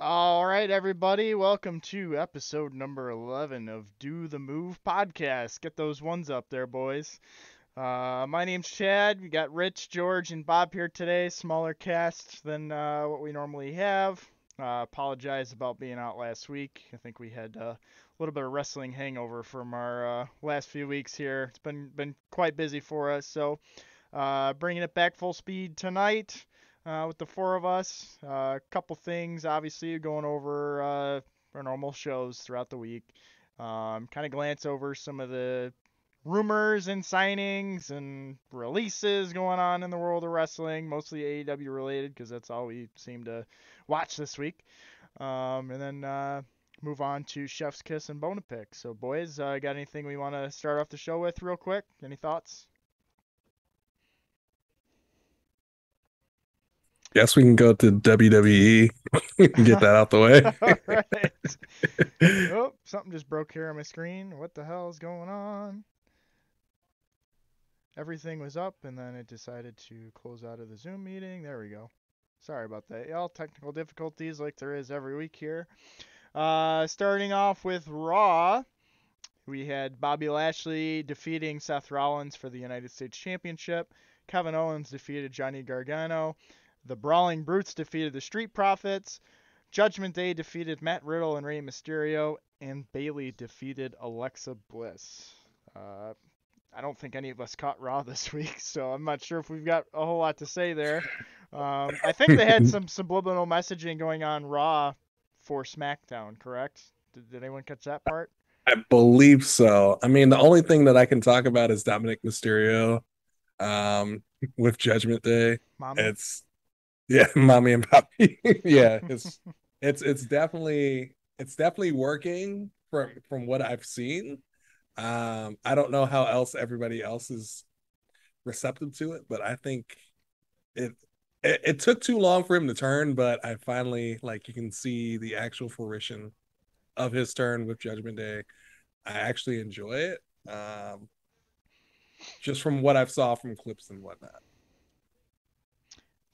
All right, everybody, welcome to episode number 11 of Do the Move podcast. Get those ones up there, boys. Uh, my name's Chad. We got Rich, George, and Bob here today. Smaller cast than uh, what we normally have. Uh, apologize about being out last week. I think we had a little bit of wrestling hangover from our uh, last few weeks here. It's been been quite busy for us, so uh, bringing it back full speed tonight uh, with the four of us. A uh, couple things, obviously, going over uh, our normal shows throughout the week. Um, kind of glance over some of the rumors and signings and releases going on in the world of wrestling, mostly AEW related, because that's all we seem to watch this week. Um, and then uh, move on to Chef's Kiss and Bone Pick. So, boys, uh, got anything we want to start off the show with, real quick? Any thoughts? Guess we can go to WWE and get that out the way. oh, something just broke here on my screen. What the hell is going on? Everything was up, and then it decided to close out of the Zoom meeting. There we go. Sorry about that. y'all. technical difficulties like there is every week here. Uh, starting off with Raw, we had Bobby Lashley defeating Seth Rollins for the United States Championship. Kevin Owens defeated Johnny Gargano. The Brawling Brutes defeated the Street Profits. Judgment Day defeated Matt Riddle and Rey Mysterio. And Bayley defeated Alexa Bliss. Uh, I don't think any of us caught Raw this week, so I'm not sure if we've got a whole lot to say there. Um, I think they had some subliminal messaging going on Raw for SmackDown, correct? Did, did anyone catch that part? I believe so. I mean, the only thing that I can talk about is Dominik Mysterio um, with Judgment Day. Mama? It's yeah, mommy and papi. yeah, it's it's it's definitely it's definitely working from from what I've seen. Um, I don't know how else everybody else is receptive to it, but I think it, it it took too long for him to turn, but I finally like you can see the actual fruition of his turn with Judgment Day. I actually enjoy it. Um, just from what I've saw from clips and whatnot.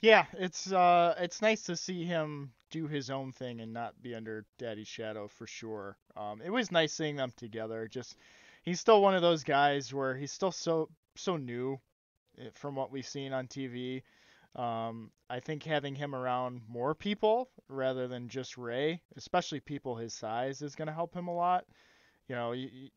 Yeah, it's uh, it's nice to see him do his own thing and not be under Daddy's shadow for sure. Um, it was nice seeing them together. Just he's still one of those guys where he's still so so new eh, from what we've seen on TV. Um, I think having him around more people rather than just Rey, especially people his size, is going to help him a lot. You know, you,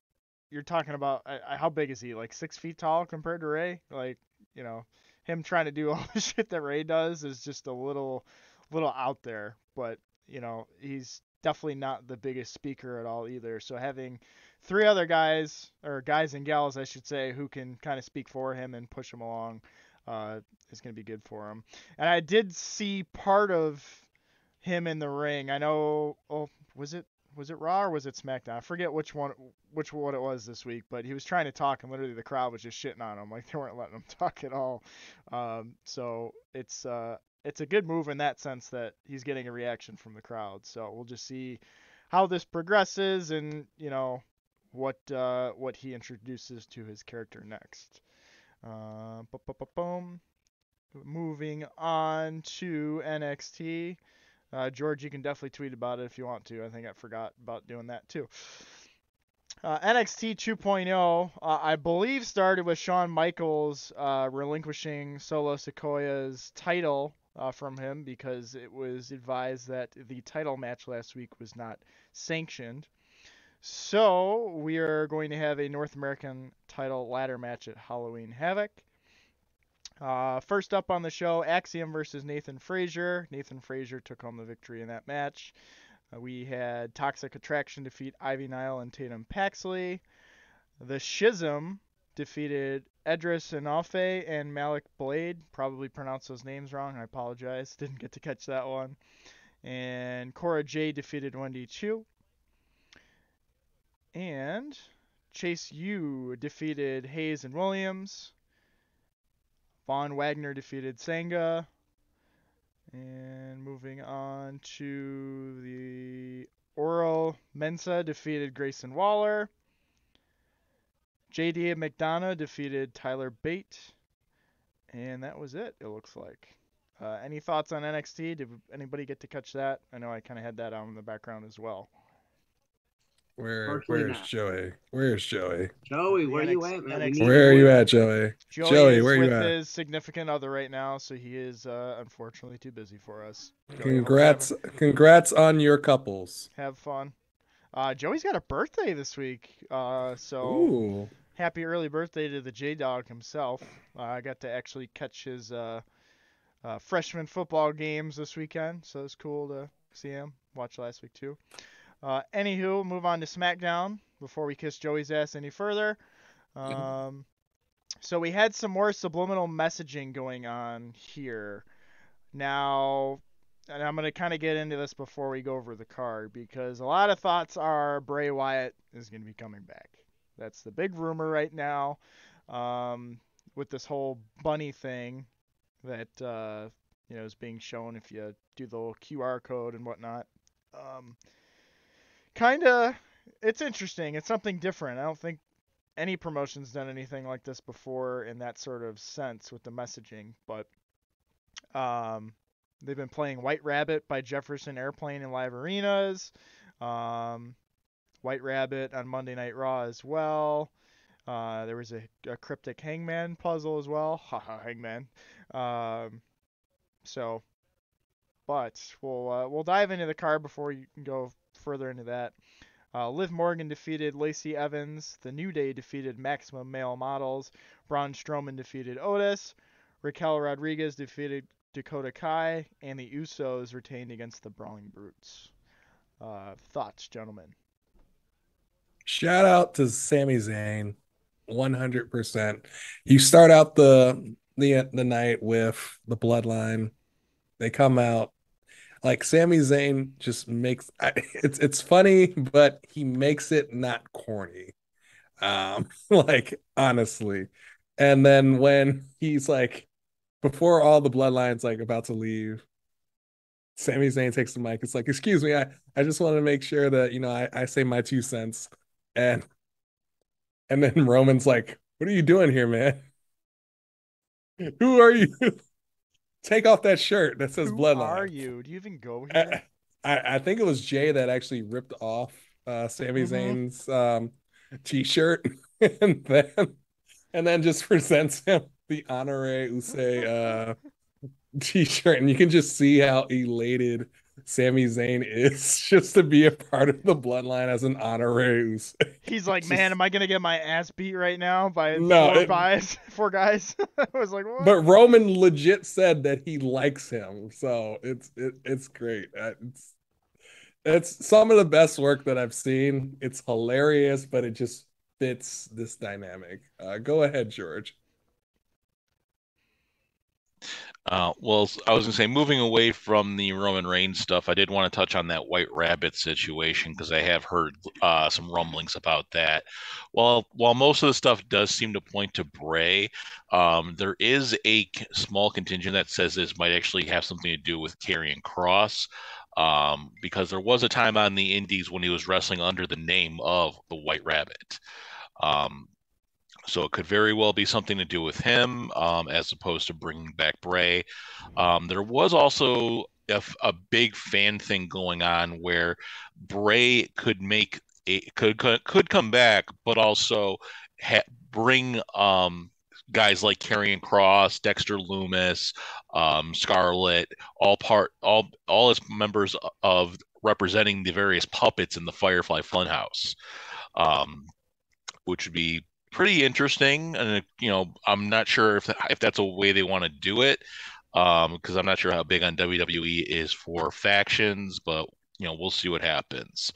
you're talking about uh, how big is he? Like six feet tall compared to Rey? Like, you know, him trying to do all the shit that Rey does is just a little little out there. But you know, he's definitely not the biggest speaker at all either. So having three other guys or guys and gals, I should say, who can kind of speak for him and push him along, uh, is going to be good for him. And I did see part of him in the ring. I know. Oh, was it was it Raw or was it SmackDown? I forget which one which what it was this week, but he was trying to talk and literally the crowd was just shitting on him, like they weren't letting him talk at all. Um, so it's uh, it's a good move in that sense that he's getting a reaction from the crowd. So we'll just see how this progresses and you know what uh, what he introduces to his character next. Uh, boom. Moving on to NXT. Uh, George, you can definitely tweet about it if you want to. I think I forgot about doing that too. Uh, NXT 2.0, uh, I believe, started with Shawn Michaels uh, relinquishing Solo Sikoa's title uh, from him because it was advised that the title match last week was not sanctioned. So we are going to have a North American title ladder match at Halloween Havoc. Uh, first up on the show, Axiom versus Nathan Frazer. Nathan Frazer took home the victory in that match. Uh, we had Toxic Attraction defeat Ivy Nile and Tatum Paxley. The Schism defeated Edris Enofe and Malik Blade. Probably pronounced those names wrong. I apologize. Didn't get to catch that one. And Cora Jade defeated Wendy Choo. And Chase U defeated Hayes and Williams. Von Wagner defeated Sanga. And moving on to the Oro Mensah defeated Grayson Waller. JD McDonagh defeated Tyler Bate. And that was it, it looks like. Uh, any thoughts on NXT? Did anybody get to catch that? I know I kind of had that on in the background as well. Where where's not. Joey? Where's Joey? Joey, where NX, you at, man? Where are you at, Joey? Joey, Joey where are you at? his significant other right now, so he is uh, unfortunately too busy for us. Joey, congrats, congrats on your couples. Have fun. Uh, Joey's got a birthday this week, uh, so Ooh. happy early birthday to the J Dog himself. Uh, I got to actually catch his uh, uh, freshman football games this weekend, so it's cool to see him. Watch last week too. Uh, anywho, move on to SmackDown before we kiss Joey's ass any further. Um, so we had some more subliminal messaging going on here. Now, and I'm going to kind of get into this before we go over the card because a lot of thoughts are Bray Wyatt is going to be coming back. That's the big rumor right now um, with this whole bunny thing that uh, you know is being shown if you do the little QR code and whatnot. Um, kind of, it's interesting. It's something different. I don't think any promotion's done anything like this before in that sort of sense with the messaging, but um, they've been playing White Rabbit by Jefferson Airplane in live arenas. Um, White Rabbit on Monday Night Raw as well. Uh, there was a, a, cryptic Hangman puzzle as well. Haha, Hangman. Um, so, but we'll uh, we'll dive into the card before you can go further into that. Uh, Liv Morgan defeated Lacey Evans. The New Day defeated Maximum Male Models. Braun Strowman defeated Otis. Raquel Rodriguez defeated Dakota Kai. And the Usos retained against the Brawling Brutes. Uh, thoughts, gentlemen? Shout out to Sami Zayn. 100%. You start out the the the night with the bloodline. They come out like Sami Zayn just makes it's it's funny, but he makes it not corny. Um, like honestly. And then when he's like before all the bloodlines like about to leave, Sami Zayn takes the mic. It's like, excuse me, I, I just want to make sure that you know I, I say my two cents. And and then Roman's like, What are you doing here, man? Who are you? Take off that shirt that says Who Bloodline. are you? Do you even go here? I, I, I think it was Jay that actually ripped off uh, Sami mm-hmm. Zayn's um, t-shirt and then and then just presents him the Honorary Uce uh, t-shirt, and you can just see how elated Sami Zayn is just to be a part of the bloodline as an honorary. He's like, man, am I gonna get my ass beat right now by no, four it... guys? Four guys. I was like, what? But Roman legit said that he likes him, so it's it, it's great. Uh, it's it's some of the best work that I've seen. It's hilarious, but it just fits this dynamic. Uh, go ahead, George. Uh, well, I was going to say, moving away from the Roman Reigns stuff, I did want to touch on that White Rabbit situation because I have heard uh, some rumblings about that. While while most of the stuff does seem to point to Bray, um, there is a small contingent that says this might actually have something to do with Karrion Kross. Um, because there was a time on the Indies when he was wrestling under the name of the White Rabbit. Um, so it could very well be something to do with him um, as opposed to bringing back Bray. Um, there was also a, a, big fan thing going on where Bray could make a, could, could could come back, but also ha- bring um, guys like Karrion Kross, Dexter Lumis, um, Scarlett, all part all all as members of representing the various puppets in the Firefly Funhouse, um, which would be pretty interesting. And you know, I'm not sure if if that's a way they want to do it, Um, because um, I'm not sure how big on WWE is for factions, but you know, we'll see what happens.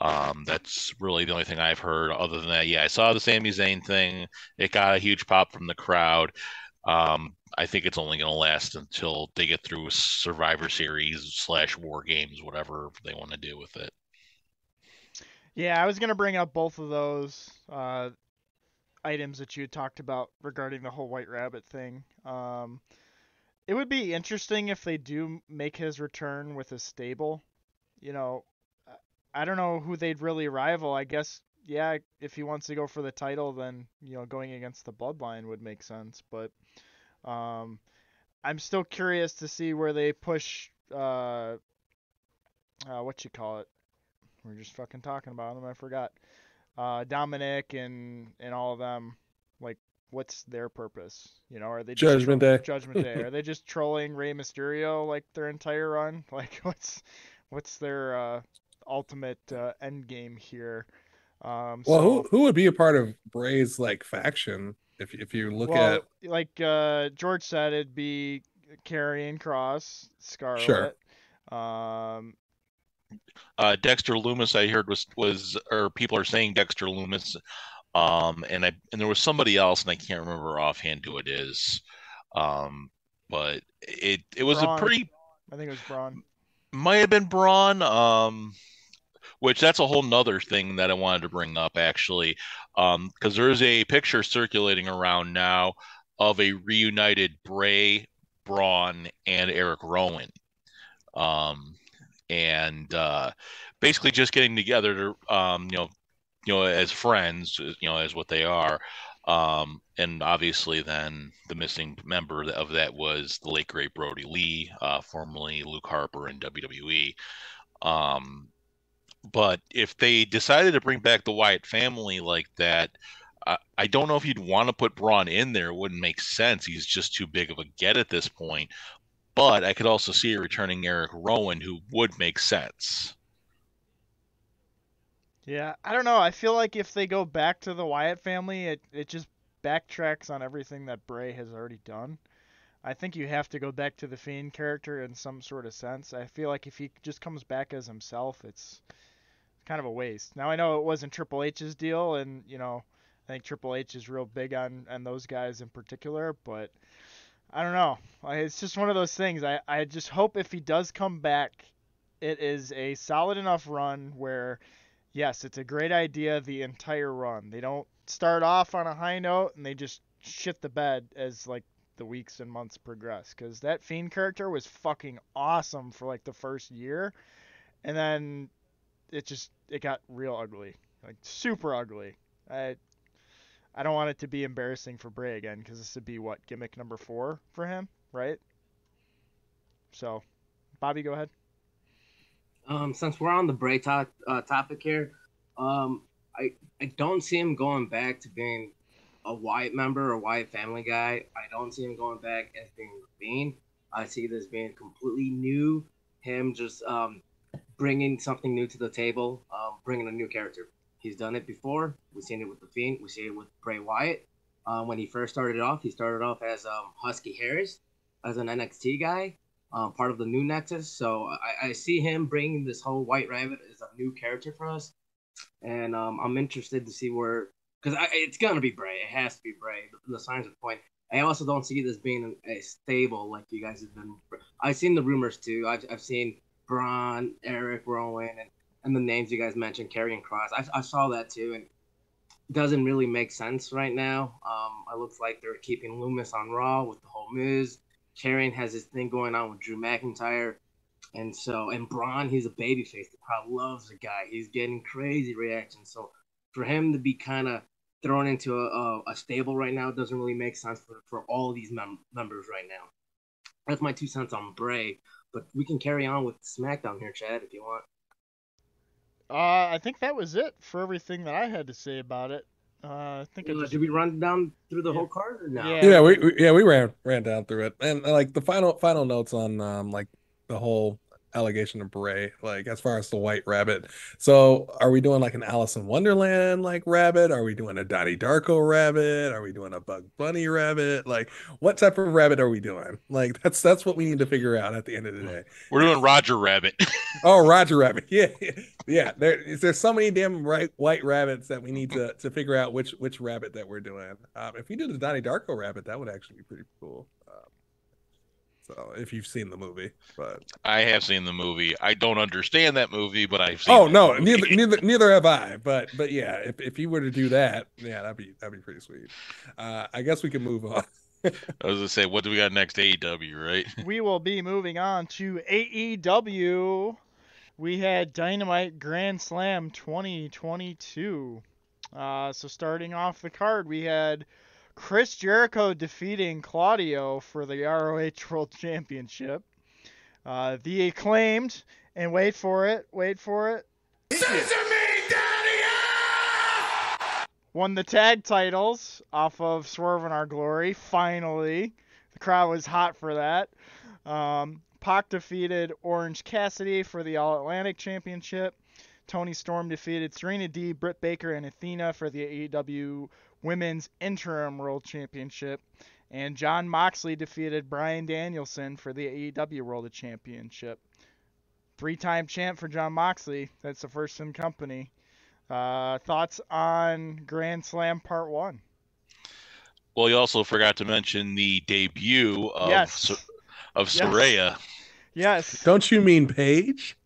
Um, that's really the only thing I've heard. Other than that, yeah, I saw the Sami Zayn thing. It got a huge pop from the crowd. Um, I think it's only going to last until they get through Survivor Series slash War Games, whatever they want to do with it. Yeah, I was going to bring up both of those. Uh, items that you had talked about regarding the whole White Rabbit thing. Um, it would be interesting if they do make his return with a stable. You know, I don't know who they'd really rival. I guess, yeah, if he wants to go for the title, then you know going against the Bloodline would make sense. But um, I'm still curious to see where they push. Uh, uh, what you call it? We're just fucking talking about them. I forgot. Uh, Dominik and and all of them. Like, what's their purpose? You know, are they Judgment Day? Judgment Day. are they just trolling Rey Mysterio like their entire run? Like, what's what's their uh, ultimate uh, end game here? Um, well, so, who who would be a part of Bray's like faction? If if you look well, at like uh, George said, it'd be Karrion Kross, Scarlett. Sure. Um, uh, Dexter Lumis, I heard was was or people are saying Dexter Lumis, um, and I and there was somebody else, and I can't remember offhand who it is, um, but it it was Braun. a pretty. I think it was Braun. Might have been Braun. Um, which that's a whole nother thing that I wanted to bring up actually, because um, there's a picture circulating around now of a reunited Bray, Braun, and Eric Rowan. Um, and uh, basically just getting together to, um, you know, you know, as friends, you know, as what they are. Um, and obviously, then the missing member of that was the late great Brodie Lee, uh, formerly Luke Harper in WWE. Um, but if they decided to bring back the Wyatt family like that, I, I don't know if you'd want to put Braun in there. It wouldn't make sense. He's just too big of a get at this point. But I could also see a returning Eric Rowan, who would make sense. Yeah, I don't know. I feel like if they go back to the Wyatt family, it, it just backtracks on everything that Bray has already done. I think you have to go back to the Fiend character in some sort of sense. I feel like if he just comes back as himself, it's kind of a waste. Now I know it wasn't Triple H's deal, and you know I think Triple H is real big on on those guys in particular, but I don't know. It's just one of those things. I I just hope if he does come back, it is a solid enough run where, yes, it's a great idea the entire run. They don't start off on a high note and they just shit the bed as like the weeks and months progress because that fiend character was fucking awesome for like the first year and then it just it got real ugly, like super ugly. I I don't want it to be embarrassing for Bray again because this would be what gimmick number four for him, right? So, Bobby, go ahead. Um, since we're on the Bray to- uh, topic here, um, I I don't see him going back to being a Wyatt member or Wyatt family guy. I don't see him going back as being. I see this being completely new. Him just um, bringing something new to the table, um, bringing a new character. He's done it before. We've seen it with the Fiend. We see it with Bray Wyatt. Um, when he first started off, he started off as um, Husky Harris, as an NXT guy, uh, part of the new Nexus. So I, I, see him bringing this whole White Rabbit as a new character for us, and um, I'm interested to see where because it's gonna be Bray. It has to be Bray. The, the signs are point. I also don't see this being a stable like you guys have been. I've seen the rumors too. I've, I've seen Braun, Eric Rowan, and, and the names you guys mentioned, Karrion Kross. I, I saw that too, and doesn't really make sense right now. Um, it looks like they're keeping Lumis on Raw with the whole Miz. Karrion has this thing going on with Drew McIntyre. And so, and Braun, he's a babyface. The crowd loves the guy. He's getting crazy reactions. So, for him to be kind of thrown into a, a, a, stable right now doesn't really make sense for, for all these mem- members right now. That's my two cents on Bray. But we can carry on with SmackDown here, Chad, if you want. Uh, I think that was it for everything that I had to say about it. Uh, I think. Uh, just... Did we run down through the yeah. whole card or no? Yeah, yeah we, we, yeah we ran ran down through it, and like the final final notes on um like the whole allegation of Bray, like as far as the White Rabbit. So, are we doing like an Alice in Wonderland like rabbit? Are we doing a Donnie Darko rabbit? Are we doing a Bug Bunny rabbit? Like, what type of rabbit are we doing? Like, that's that's what we need to figure out at the end of the day. We're doing Roger Rabbit. oh, Roger Rabbit. Yeah, yeah. There, there's so many damn right white rabbits that we need to to figure out which which rabbit that we're doing. Um, if we do the Donnie Darko rabbit, that would actually be pretty cool. So if you've seen the movie, but I have seen the movie. I don't understand that movie, but I've seen. Oh no, movie. neither neither neither have I. But but yeah, if if you were to do that, yeah, that'd be that'd be pretty sweet. Uh, I guess we can move on. I was gonna say, what do we got next? AEW, right? We will be moving on to AEW. We had Dynamite Grand Slam 2022. Uh, so starting off the card, we had Chris Jericho defeating Claudio for the ROH World Championship. Uh, the acclaimed, and wait for it, wait for it. Won the tag titles off of Swerve in Our Glory. Finally, the crowd was hot for that. Um, Pac defeated Orange Cassidy for the All Atlantic Championship. Toni Storm defeated Serena Deeb, Britt Baker, and Athena for the AEW Women's Interim World Championship. And Jon Moxley defeated Bryan Danielson for the AEW World Championship. Three time champ for Jon Moxley. That's the first in company. Uh, thoughts on Grand Slam Part 1? Well, you also forgot to mention the debut of, yes. of Saraya. Yes. Don't you mean Paige?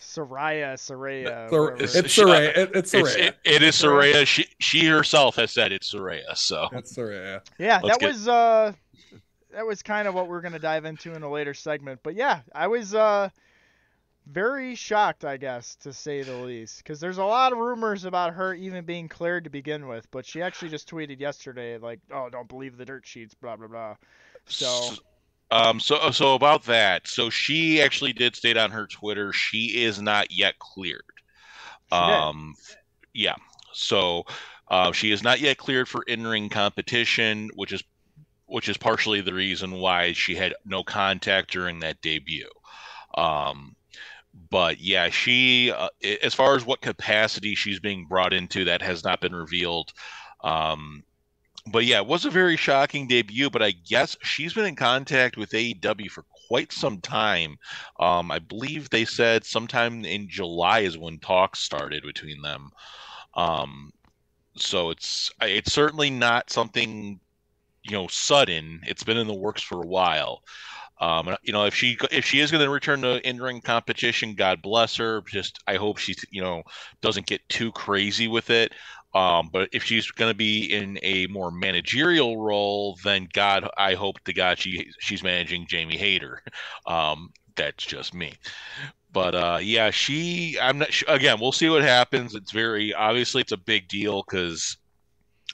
Saraya, Saraya. It's, it's Saraya. It, it's Saraya. It, it is Saraya. She she herself has said it's Soraya. So that's Saraya. Yeah, Let's that get... was uh, that was kind of what we're gonna dive into in a later segment. But yeah, I was uh, very shocked, I guess, to say the least, because there's a lot of rumors about her even being cleared to begin with. But she actually just tweeted yesterday, like, "Oh, don't believe the dirt sheets," blah blah blah. So um, so so about that. So she actually did state on her Twitter she is not yet cleared. Um, yeah. So uh, she is not yet cleared for in-ring competition, which is which is partially the reason why she had no contact during that debut. Um, but yeah, she uh, as far as what capacity she's being brought into, that has not been revealed. Um, but yeah, it was a very shocking debut. But I guess she's been in contact with AEW for quite some time. Um, I believe they said sometime in July is when talks started between them. Um, so it's it's certainly not something you know sudden. It's been in the works for a while. Um, you know, if she if she is going to return to in-ring competition, God bless her. Just I hope she you know doesn't get too crazy with it. Um, but if she's going to be in a more managerial role, then God, I hope to God she she's managing Jamie Hayter. Um, that's just me. But uh, yeah, she. I'm not. Again, we'll see what happens. It's very obviously it's a big deal because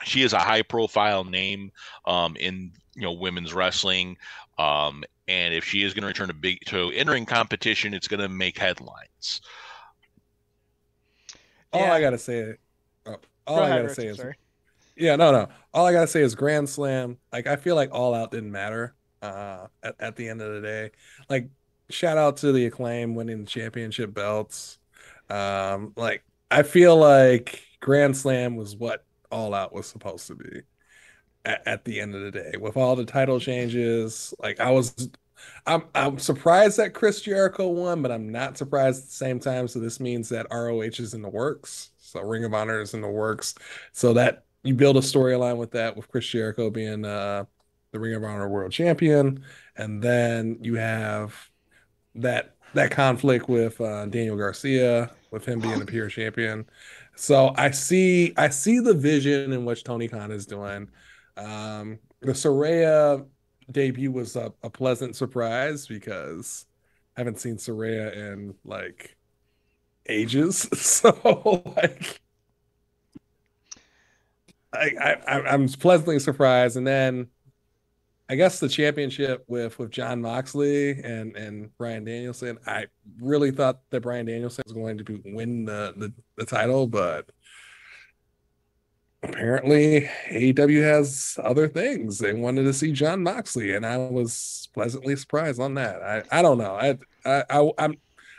she is a high profile name um, in you know women's wrestling. Um, and if she is going to return to big to in ring competition, it's going to make headlines. All I gotta say all I gotta say is, sorry. yeah, no, no. All I gotta say is Grand Slam. Like I feel like All Out didn't matter uh, at at the end of the day. Like shout out to the acclaim winning the championship belts. Um, like I feel like Grand Slam was what All Out was supposed to be at, at the end of the day with all the title changes. Like I was I'm I'm surprised that Chris Jericho won, but I'm not surprised at the same time. So this means that ROH is in the works. So Ring of Honor is in the works. So that you build a storyline with that, with Chris Jericho being uh, the Ring of Honor World Champion, and then you have that that conflict with uh, Daniel Garcia, with him being the pure champion. So I see I see the vision in which Tony Khan is doing. Um, the Soraya debut was a, a pleasant surprise because I haven't seen Soraya in like ages. So like I, I I'm pleasantly surprised. And then I guess the championship with with Jon Moxley and and Bryan Danielson. I really thought that Bryan Danielson was going to be, win the, the the title, but apparently AEW has other things. They wanted to see Jon Moxley, and I was pleasantly surprised on that. I I don't know. I I, I I'm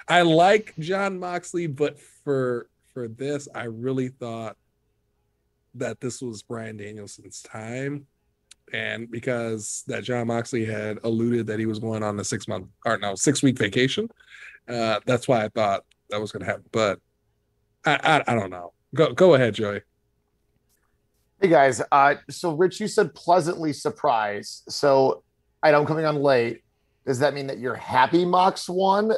I like Jon Moxley, but for for this, I really thought that this was Bryan Danielson's time. And because that Jon Moxley had alluded that he was going on a six month or no six week vacation, uh, that's why I thought that was going to happen. But I, I, I don't know. Go go ahead, Joey. Hey guys, uh, so Rich, you said pleasantly surprised. So I know I'm coming on late. Does that mean that you're happy Mox won?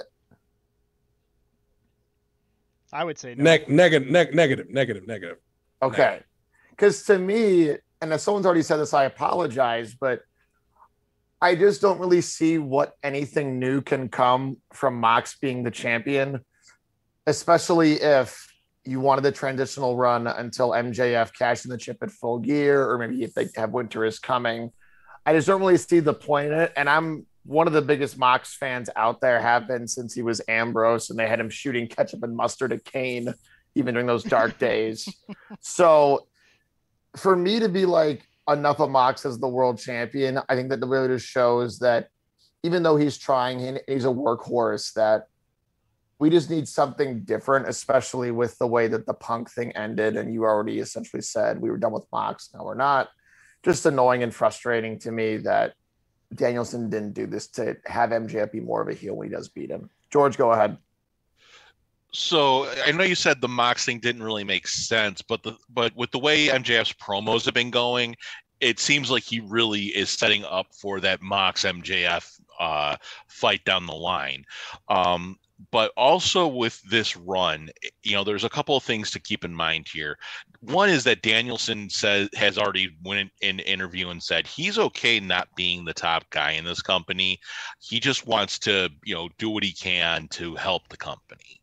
I would say no. Ne- negative, ne- negative, negative, negative. Okay. Because to me, and if someone's already said this, I apologize, but I just don't really see what anything new can come from Mox being the champion, especially if you wanted the transitional run until MJF cashed in the chip at full gear, or maybe if they have winter is coming. I just don't really see the point in it. And I'm one of the biggest Mox fans out there, have been since he was Ambrose, and they had him shooting ketchup and mustard at Kane, even during those dark days. So for me to be like enough of Mox as the world champion, I think that the really just shows that even though he's trying, he's a workhorse that we just need something different, especially with the way that the punk thing ended. And you already essentially said we were done with Mox. Now we're not. Just annoying and frustrating to me that Danielson didn't do this to have MJF be more of a heel when he does beat him. George, go ahead. So I know you said the Mox thing didn't really make sense, but the but with the way MJF's promos have been going, it seems like he really is setting up for that Mox MJF uh, fight down the line. Um, but also with this run, eh, you know, there's a couple of things to keep in mind here. One is that Danielson says has already went in an interview and said he's okay not being the top guy in this company. He just wants to, you know, do what he can to help the company.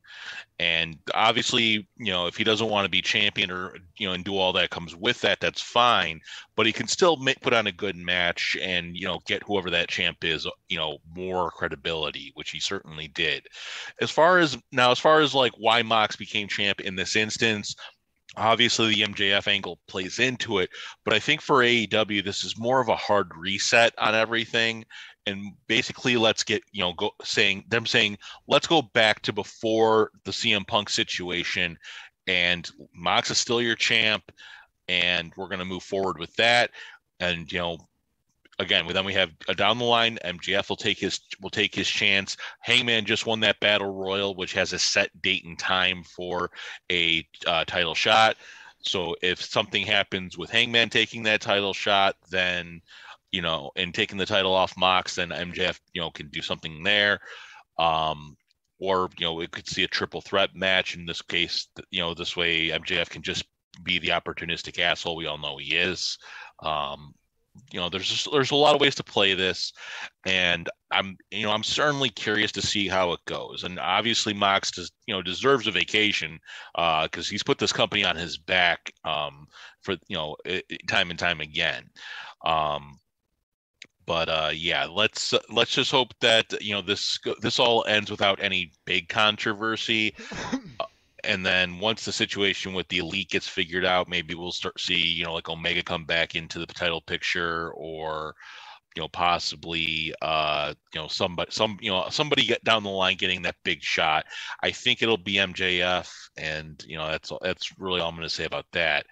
And obviously, you know, if he doesn't want to be champion or you know and do all that comes with that, that's fine. But he can still make, put on a good match and you know get whoever that champ is, you know, more credibility, which he certainly did. As far as now, as far as like why Mox became champ in this instance, obviously the MJF angle plays into it, but I think for AEW this is more of a hard reset on everything and basically let's get you know go saying them saying let's go back to before the CM Punk situation and Mox is still your champ and we're going to move forward with that. And you know again then we have a down the line MJF will take his will take his chance. Hangman just won that battle royal which has a set date and time for a uh, title shot. So if something happens with Hangman taking that title shot then you know, and taking the title off Mox, then MJF, you know, can do something there. Um, or, you know, we could see a triple threat match in this case, you know, this way MJF can just be the opportunistic asshole we all know he is. Um, you know, there's just, there's a lot of ways to play this, and I'm you know I'm certainly curious to see how it goes. And obviously, Mox does you know deserves a vacation because uh, he's put this company on his back um, for you know time and time again. Um, but uh, yeah, let's uh, let's just hope that you know this this all ends without any big controversy. uh, and then once the situation with the elite gets figured out, maybe we'll start see you know like Omega come back into the title picture, or you know possibly uh you know somebody some you know somebody get down the line getting that big shot. I think it'll be MJF, and you know that's that's really all I'm going to say about that.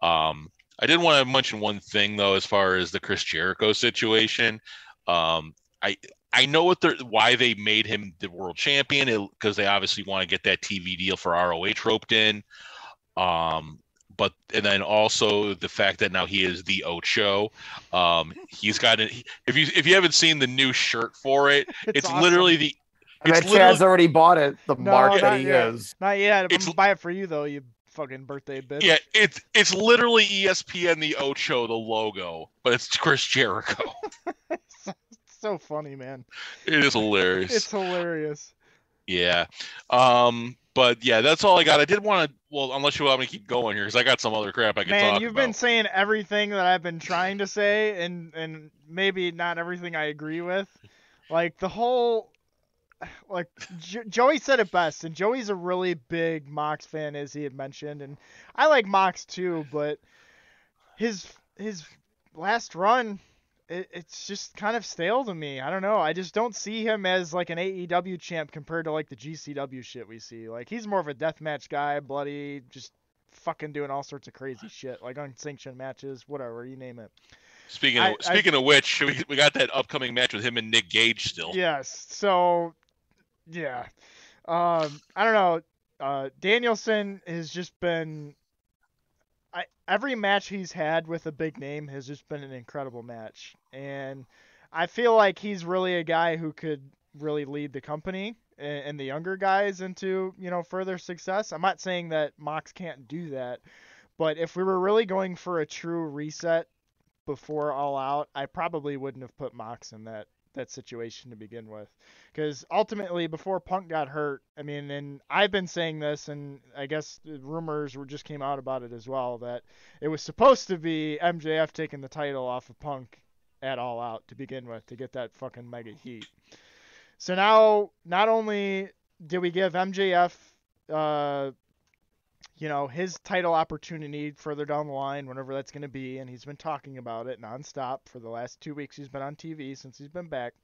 Um, I did want to mention one thing though, as far as the Chris Jericho situation. Um, I I know what they're why they made him the world champion because they obviously want to get that TV deal for ROH roped in. Um, but and then also the fact that now he is the Ocho. Um, he's got it. If you if you haven't seen the new shirt for it, it's, it's awesome. literally the. I bet Chad's already bought it. The no, mark that he yet. is. Not yet. I'm gonna buy it for you though. You fucking birthday bitch. Yeah, it's it's literally ESPN the Ocho the logo, but it's Chris Jericho. it's so funny, man. It is hilarious. it's hilarious. Yeah. Um but yeah, that's all I got. I did want to well, unless you want me to keep going here cuz I got some other crap I can Man, you've about. been saying everything that I've been trying to say and and maybe not everything I agree with. Like the whole like Joey said it best, and Joey's a really big Mox fan, as he had mentioned, and I like Mox too, but his his last run, it, it's just kind of stale to me. I don't know. I just don't see him as like an AEW champ compared to like the GCW shit we see. Like he's more of a deathmatch guy, bloody, just fucking doing all sorts of crazy shit, like unsanctioned matches, whatever you name it. Speaking of, I, speaking I, of which, we, we got that upcoming match with him and Nick Gage still. Yes. So yeah. Um, I don't know. Uh, Danielson has just been. I, every match he's had with a big name has just been an incredible match, and I feel like he's really a guy who could really lead the company and, and the younger guys into you know further success. I'm not saying that Mox can't do that, but if we were really going for a true reset before All Out, I probably wouldn't have put Mox in that that situation to begin with. Because ultimately, before Punk got hurt, I mean, and I've been saying this, and I guess rumors were just came out about it as well that it was supposed to be MJF taking the title off of Punk at All Out to begin with to get that fucking mega heat. So now, not only did we give MJF, uh, you know, his title opportunity further down the line, whenever that's going to be, and he's been talking about it nonstop for the last two weeks. He's been on TV since he's been back.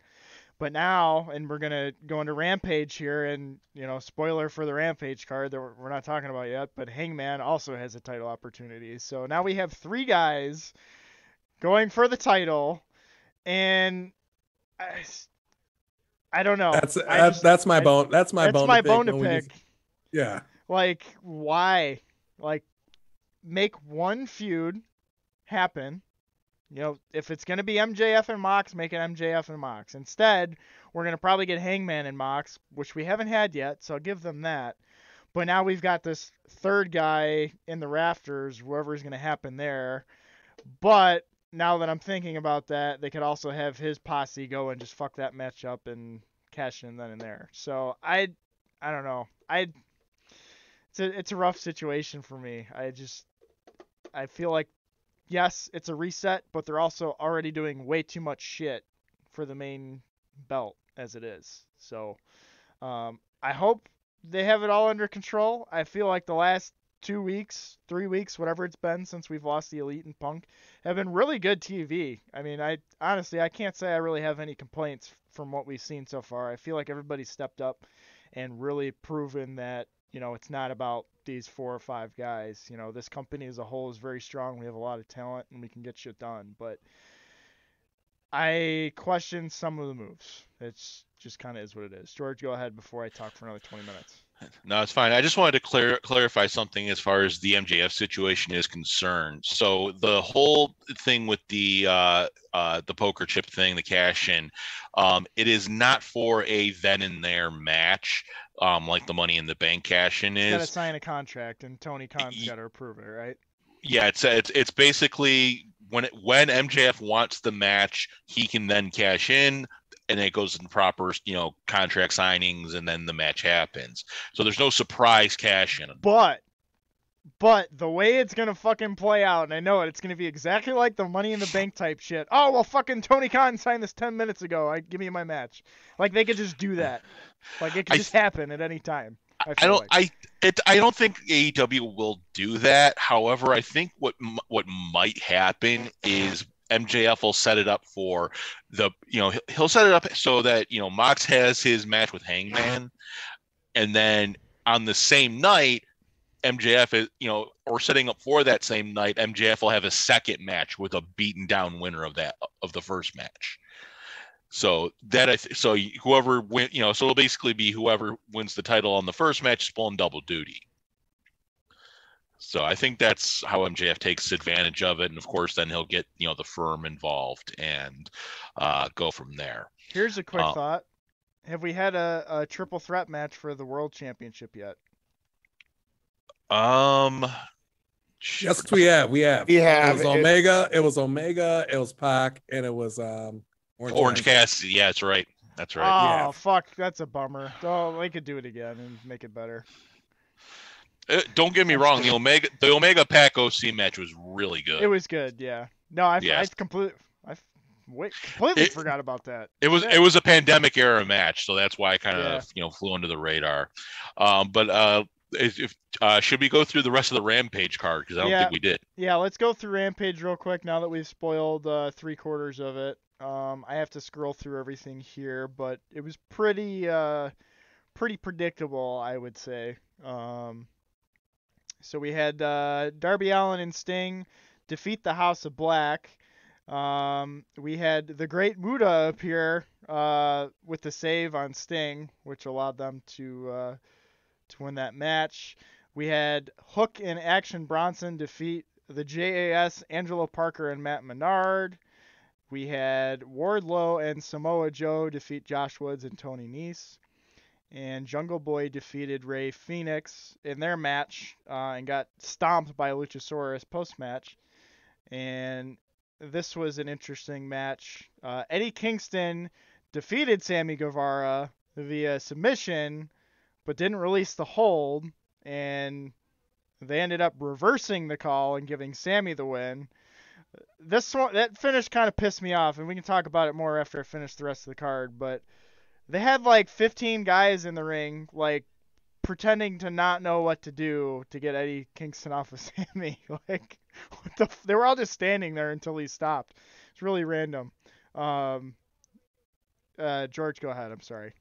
But now, and we're gonna go into Rampage here, and you know, spoiler for the Rampage card that we're not talking about yet. But Hangman also has a title opportunity. So now we have three guys going for the title, and I, I don't know. That's that's, that's my bone. That's my that's bone. my to bone to pick. Just, yeah. Like why? Like make one feud happen. You know, if it's gonna be MJF and Mox, make it MJF and Mox. Instead, we're gonna probably get Hangman and Mox, which we haven't had yet, so I'll give them that. But now we've got this third guy in the rafters, whoever's gonna happen there. But now that I'm thinking about that, they could also have his posse go and just fuck that match up and cash in then and there. So I, I don't know. I, it's a it's a rough situation for me. I just, I feel like, yes, it's a reset, but they're also already doing way too much shit for the main belt as it is. So, um, I hope they have it all under control. I feel like the last two weeks, three weeks, whatever it's been since we've lost the Elite and Punk, have been really good TV. I mean, I honestly I can't say I really have any complaints from what we've seen so far. I feel like everybody stepped up and really proven that you know it's not about these four or five guys. You know, this company as a whole is very strong. We have a lot of talent and we can get shit done, but I question some of the moves. It's just kind of is what it is. George, go ahead before I talk for another 20 minutes. No, it's fine. I just wanted to clear, clarify something as far as the MJF situation is concerned. So the whole thing with the uh, uh, the poker chip thing, the cash in, um, it is not for a then and there match, um, like the Money in the Bank cash in is. Got to sign a contract, and Tony Khan's got to approve it, right? Yeah, it's it's it's basically when it, when MJF wants the match, he can then cash in and it goes in proper, you know, contract signings, and then the match happens. So there's no surprise cash in. But, but the way it's gonna fucking play out, and I know it, it's gonna be exactly like the Money in the Bank type shit. Oh well, fucking Tony Khan signed this ten minutes ago. I give me my match. Like they could just do that. Like it could just happen at any time. I, I don't. Like. I it. I don't think AEW will do that. However, I think what what might happen is MJF will set it up for the you know he'll set it up so that you know Mox has his match with Hangman, and then on the same night, MJF is you know or setting up for that same night, MJF will have a second match with a beaten down winner of that of the first match. So that I th- so whoever win you know so it'll basically be whoever wins the title on the first match is pulling double duty. So I think that's how MJF takes advantage of it, and of course, then he'll get you know the firm involved and uh, go from there. Here's a quick uh, thought: Have we had a, a triple threat match for the World Championship yet? Um. Yes, we have. We have. We have. It was Omega. It, it was Omega. It was Pac, and it was um. Orange, Orange Cassidy. Yeah, that's right. That's right. Oh yeah. fuck, that's a bummer. Oh, they could do it again and make it better. Uh, don't get me wrong. The Omega the Omega Pac OC match was really good. It was good. Yeah. No, I yes. I completely I completely it, forgot about that. It was yeah. it was a pandemic era match, so that's why I kind of yeah. you know flew under the radar. Um, but uh, if uh, should we go through the rest of the Rampage card because I don't yeah. think we did. Yeah, let's go through Rampage real quick now that we've spoiled uh, three quarters of it. Um, I have to scroll through everything here, but it was pretty uh, pretty predictable, I would say. Um, so we had uh, Darby Allin and Sting defeat the House of Black. Um, we had the Great Muta appear uh, with the save on Sting, which allowed them to uh, to win that match. We had Hook and Action Bronson defeat the JAS, Angelo Parker and Matt Menard. We had Wardlow and Samoa Joe defeat Josh Woods and Tony Nese and Jungle Boy defeated Rey Fenix in their match uh, and got stomped by Luchasaurus post match. And this was an interesting match. Uh, Eddie Kingston defeated Sammy Guevara via submission, but didn't release the hold, and they ended up reversing the call and giving Sammy the win. This one, that finish kind of pissed me off, and we can talk about it more after I finish the rest of the card. But they had like 15 guys in the ring, like pretending to not know what to do to get Eddie Kingston off of Sammy. like, what the, they were all just standing there until he stopped. It's really random. Um, uh, George, go ahead. I'm sorry.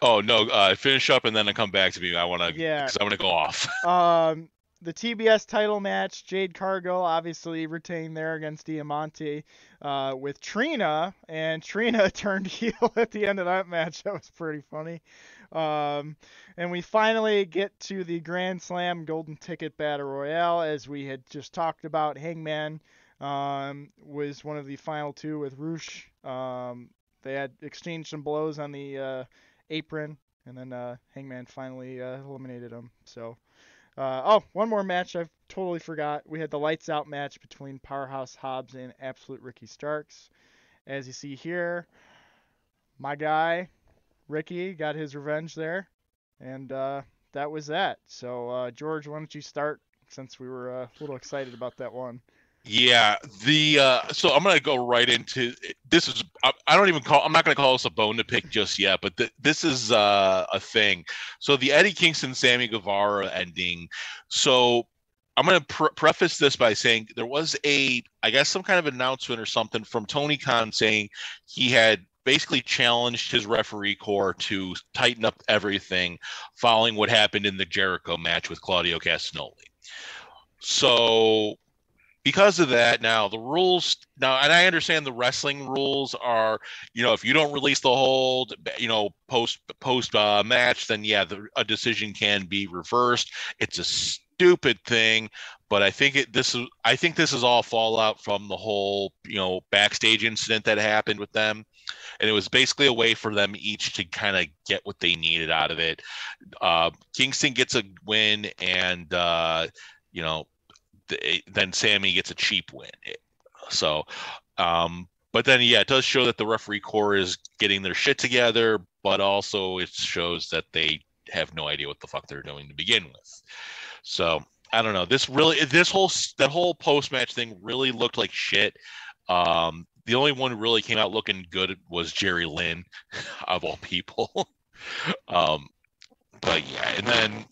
Oh no, uh, finish up and then I come back to me. I want to, yeah, because I want to go off. um, the TBS title match, Jade Cargill obviously retained there against Diamante uh, with Trina, and Trina turned heel at the end of that match. That was pretty funny. Um, and we finally get to the Grand Slam Golden Ticket Battle Royale, as we had just talked about. Hangman um, was one of the final two with Rush. Um, they had exchanged some blows on the uh, apron, and then uh, Hangman finally uh, eliminated him. So. Uh, oh, one more match I totally forgot. We had the lights out match between Powerhouse Hobbs and Absolute Ricky Starks. As you see here, my guy Ricky got his revenge there, and uh, that was that. So uh, George, why don't you start since we were uh, a little excited about that one? Yeah, the uh, so I'm gonna go right into this. Is I, I don't even call. I'm not gonna call this a bone to pick just yet, but th- this is uh, a thing. So the Eddie Kingston, Sammy Guevara ending. So I'm going to pre- preface this by saying there was a, I guess, some kind of announcement or something from Tony Khan saying he had basically challenged his referee corps to tighten up everything following what happened in the Jericho match with Claudio Castagnoli. So because of that now the rules now and i understand the wrestling rules are you know if you don't release the hold you know post post uh, match then yeah the, a decision can be reversed. It's a stupid thing but i think it this is i think this is all fallout from the whole you know backstage incident that happened with them. And it was basically a way for them each to kind of get what they needed out of it. Uh, kingston gets a win and uh, you know then Sammy gets a cheap win. So, um, but then yeah, it does show that the referee corps is getting their shit together, but also it shows that they have no idea what the fuck they're doing to begin with. So I don't know. This really, this whole that whole post match thing really looked like shit. Um, the only one who really came out looking good was Jerry Lynn, of all people. um, but yeah, and then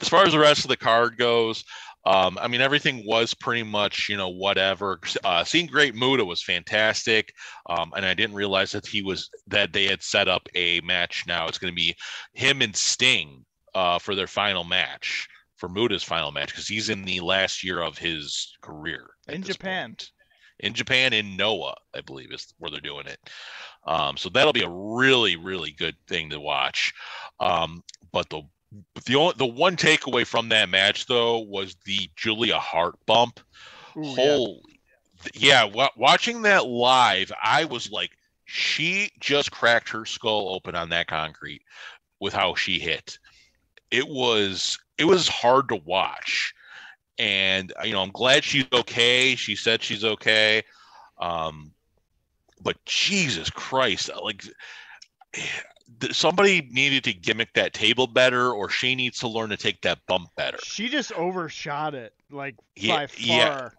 as far as the rest of the card goes, um, I mean, everything was pretty much, you know, whatever. Uh, seeing Great Muta was fantastic, um, and I didn't realize that he was that they had set up a match. Now it's going to be him and Sting uh, for their final match for Muta's final match because he's in the last year of his career in Japan. Point. In Japan, in Noah, I believe is where they're doing it. Um, so that'll be a really, really good thing to watch. Um, but the the only the one takeaway from that match though was the Julia Hart bump. Ooh, Holy, yeah. yeah w- watching that live, I was like, she just cracked her skull open on that concrete with how she hit. It was it was hard to watch, and you know I'm glad she's okay. She said she's okay, um, but Jesus Christ, like somebody needed to gimmick that table better, or she needs to learn to take that bump better. She just overshot it like yeah, by far. Yeah,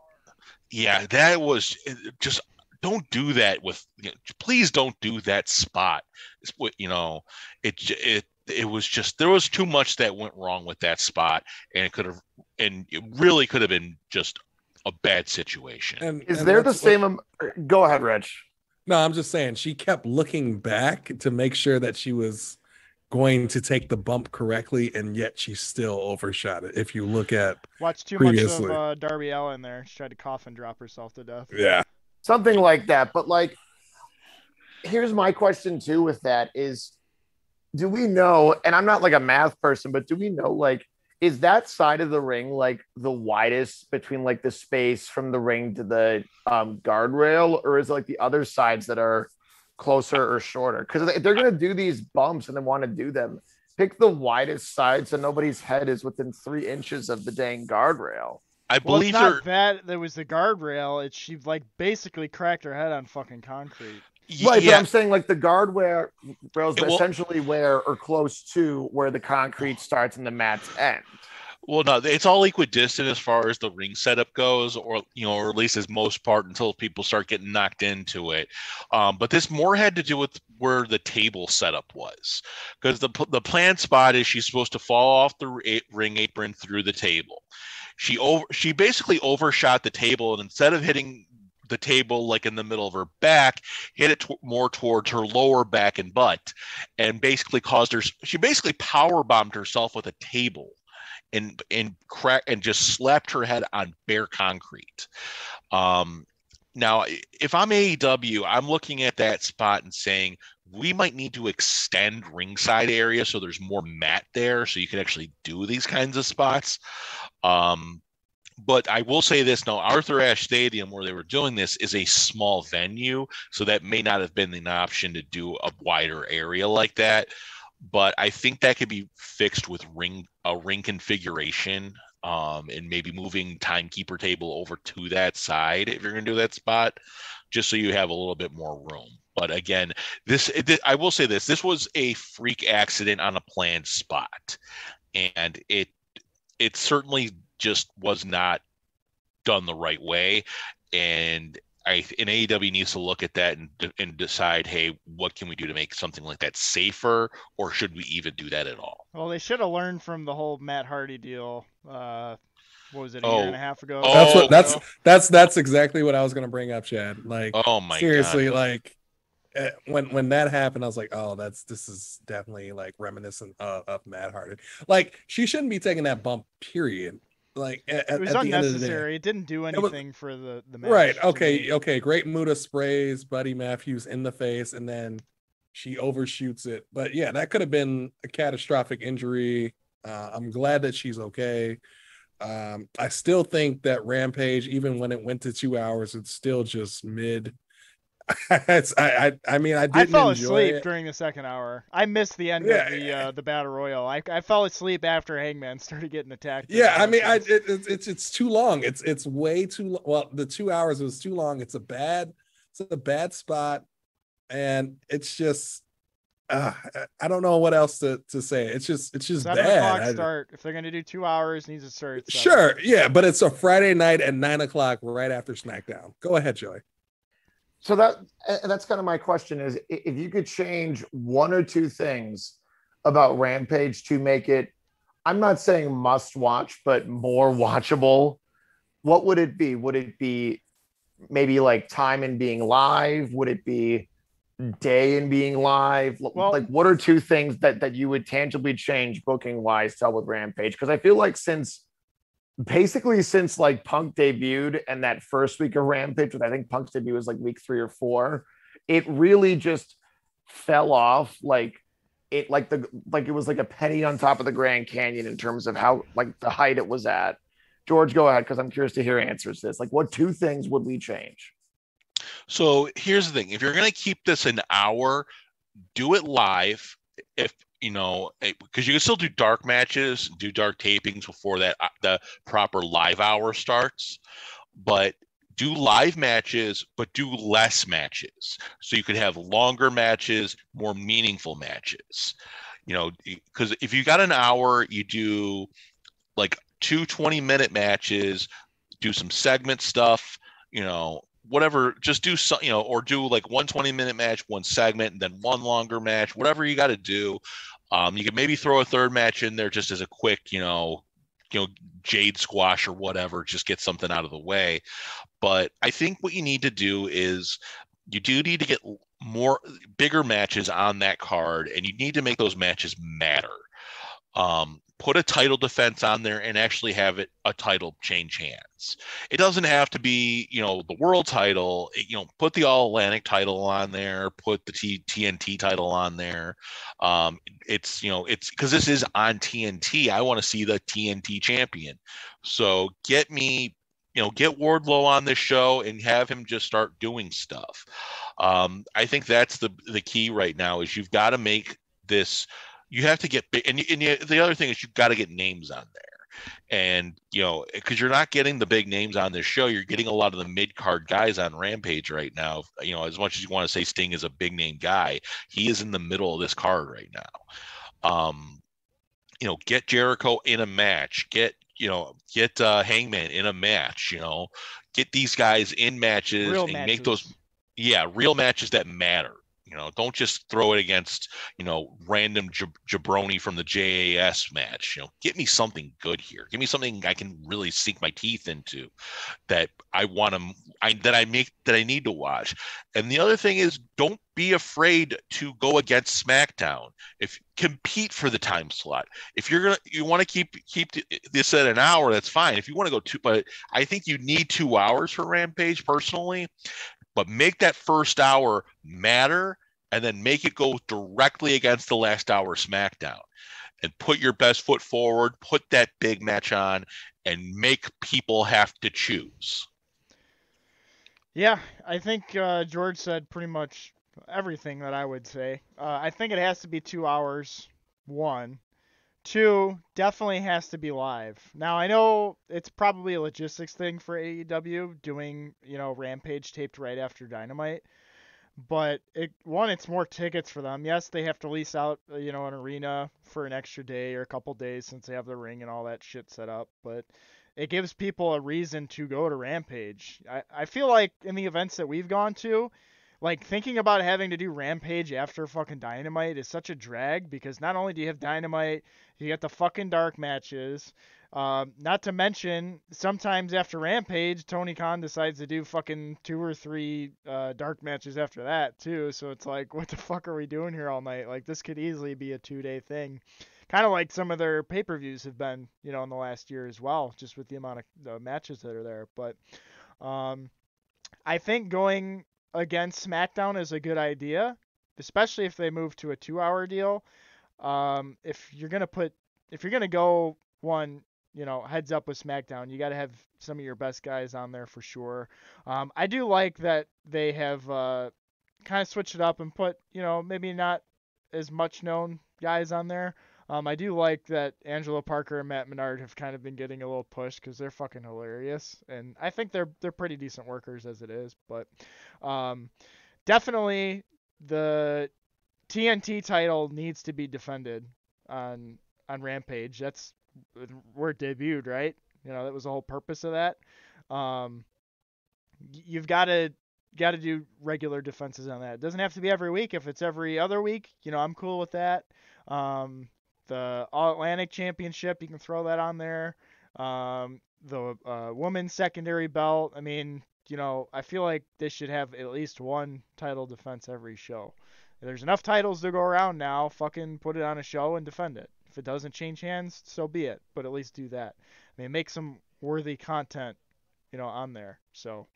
yeah, that was just don't do that with. You know, please don't do that spot. It's you know. It it it was just there was too much that went wrong with that spot, and it could have and it really could have been just a bad situation. And is and there the same? Um, go ahead, Rich. No, I'm just saying she kept looking back to make sure that she was going to take the bump correctly, and yet she still overshot it. If you look at watch too previously. much of uh, Darby Allin there, she tried to cough and drop herself to death. Yeah, something like that. But like, here's my question too. With that is, do we know? And I'm not like a math person, but do we know like is that side of the ring like the widest between like the space from the ring to the um, guardrail, or is it like the other sides that are closer or shorter? Because if they're gonna do these bumps and they want to do them, pick the widest side so nobody's head is within three inches of the dang guardrail. I well, believe it's not her. that there was the guardrail. It's she like basically cracked her head on fucking concrete. Right, yeah, but I'm saying like the guard where rails well- essentially where or close to where the concrete starts and the mats end. Well, no, it's all equidistant as far as the ring setup goes, or you know, or at least as most part until people start getting knocked into it. Um, but this more had to do with where the table setup was, because the the plan spot is she's supposed to fall off the ring apron through the table. She over she basically overshot the table, and instead of hitting the table like in the middle of her back, hit it t- more towards her lower back and butt, and basically caused her. She basically power bombed herself with a table and and crack and just slapped her head on bare concrete. Um, now, if I'm AEW, I'm looking at that spot and saying we might need to extend ringside area so there's more mat there, so you can actually do these kinds of spots. Um, but I will say this: now Arthur Ashe Stadium, where they were doing this, is a small venue, so that may not have been an option to do a wider area like that but I think that could be fixed with ring a ring configuration um, and maybe moving timekeeper table over to that side if you're going to do that spot, just so you have a little bit more room. But again, this I will say this: this was a freak accident on a planned spot, and it it certainly just was not done the right way. And I and AEW needs to look at that and and decide, hey, what can we do to make something like that safer, or should we even do that at all? Well, they should have learned from the whole Matt Hardy deal. Uh, what was it, a Oh. year and a half ago? Oh, That's what that's ago? that's that's exactly what I was gonna bring up, Chad. Like Oh my seriously, god! like eh, when when that happened, I was like, oh, that's this is definitely like reminiscent of, of Matt Hardy. Like she shouldn't be taking that bump. Period. Like at, It was at the end of the day. unnecessary. It didn't do was- anything for the the match. Right. Okay. Okay. Great Muta sprays Buddy Matthews in the face, and then she overshoots it. But yeah, that could have been a catastrophic injury. Uh, I'm glad that she's okay. Um, I still think that Rampage, even when it went to two hours, it's still just mid. I, I, I mean, I I didn't fell enjoy asleep it. during the second hour. I missed the end Yeah, of the uh, the battle royal. I, I fell asleep after Hangman started getting attacked. Yeah, I mean, I It's- it, it's it's too long. It's it's way too well. The two hours was too long. It's a bad it's a bad spot, and it's just uh, I- I don't know what else to to say. It's just it's just seven bad. o'clock I- start. If they're gonna do two hours, needs to start. Sure, yeah, but it's a Friday night at nine o'clock, right after SmackDown. Go ahead, Joey. So that and that's kind of my question is if you could change one or two things about Rampage to make it I'm not saying must watch but more watchable what would it be? Would it be maybe like time and being live? Would it be day and being live? Well- like what are two things that that you would tangibly change booking wise tell with Rampage? Because I feel like since basically since like Punk debuted and that first week of Rampage, which I think Punk's debut was like week three or four, it really just fell off like it like the like it was like a penny on top of the Grand Canyon in terms of how like the height it was at. George, go ahead because I'm curious to hear answers to this. Like, what two things would we change? So here's the thing: if you're going to keep this an hour, do it live. If you know, because you can still do dark matches, do dark tapings before that uh, the proper live hour starts, but do live matches, but do less matches, so you could have longer matches, more meaningful matches. You know, because if you got an hour, you do like two 20 minute matches, do some segment stuff, you know, whatever, just do some, you know, or do like one 20 minute match, one segment, and then one longer match, whatever you got to do. Um, you could maybe throw a third match in there just as a quick, you know, you know, jade squash or whatever, just get something out of the way. But I think what you need to do is you do need to get more bigger matches on that card, and you need to make those matches matter. Um, put a title defense on there and actually have it a title change hands. It doesn't have to be, you know, the world title. You know, put the All Atlantic title on there. Put the T- TNT title on there. Um, it's you know, it's because this is on TNT. I want to see the TNT champion. So get me. You know, get Wardlow on this show and have him just start doing stuff. Um, I think that's the the key right now is you've got to make this you have to get big and, and the, the other thing is you've got to get names on there And you know, because you're not getting the big names on this show, you're getting a lot of the mid card guys on Rampage right now. You know, as much as you want to say Sting is a big name guy, he is in the middle of this card right now. Um, you know, get Jericho in a match, get you know, get uh, Hangman in a match. You know, get these guys in matches Real and matches. make those yeah real matches that matter. You know, don't just throw it against you know random jab- jabroni from the JAS match. You know, get me something good here. Give me something I can really sink my teeth into, that I want to, I that I make that I need to watch. And the other thing is, don't be afraid to go against SmackDown. If compete for the time slot. If you're gonna, you want to keep keep this at an hour, that's fine. If you want to go two, but I think you need two hours for Rampage personally but make that first hour matter and then make it go directly against the last hour SmackDown and put your best foot forward, put that big match on, and make people have to choose. Yeah, I think uh, George said pretty much everything that I would say. Uh, I think it has to be two hours. One, two, definitely has to be live. Now I know it's probably a logistics thing for AEW doing you know Rampage taped right after Dynamite, but it one it's more tickets for them. Yes, they have to lease out uh, you know an arena for an extra day or a couple days since they have the ring and all that shit set up, but it gives people a reason to go to Rampage. I, I feel like in the events that we've gone to, like thinking about having to do Rampage after fucking Dynamite is such a drag because not only do you have Dynamite, you get the fucking dark matches. Um, not to mention, sometimes after Rampage, Tony Khan decides to do fucking two or three uh, dark matches after that too. So it's like, what the fuck are we doing here all night? Like this could easily be a two-day thing kind of like some of their pay-per-views have been, you know, in the last year as well, just with the amount of the matches that are there. But um, I think going against SmackDown is a good idea, especially if they move to a two-hour deal. Um, if you're gonna put, if you're gonna go one, you know, heads up with SmackDown, you got to have some of your best guys on there for sure. Um, I do like that they have uh, kind of switched it up and put, you know, maybe not as much known guys on there. Um, I do like that Angela Parker and Matt Menard have kind of been getting a little push because they're fucking hilarious, and I think they're they're pretty decent workers as it is. But um, definitely the TNT title needs to be defended on on Rampage. That's where it debuted, right? You know that was the whole purpose of that. Um, you've got to got to do regular defenses on that. It doesn't have to be every week. If it's every other week, you know I'm cool with that. Um, the All Atlantic Championship, you can throw that on there. Um, the uh, women's secondary belt. I mean, you know, I feel like this should have at least one title defense every show. If there's enough titles to go around now. Fucking put it on a show and defend it. If it doesn't change hands, so be it. But at least do that. I mean, make some worthy content, you know, on there. So,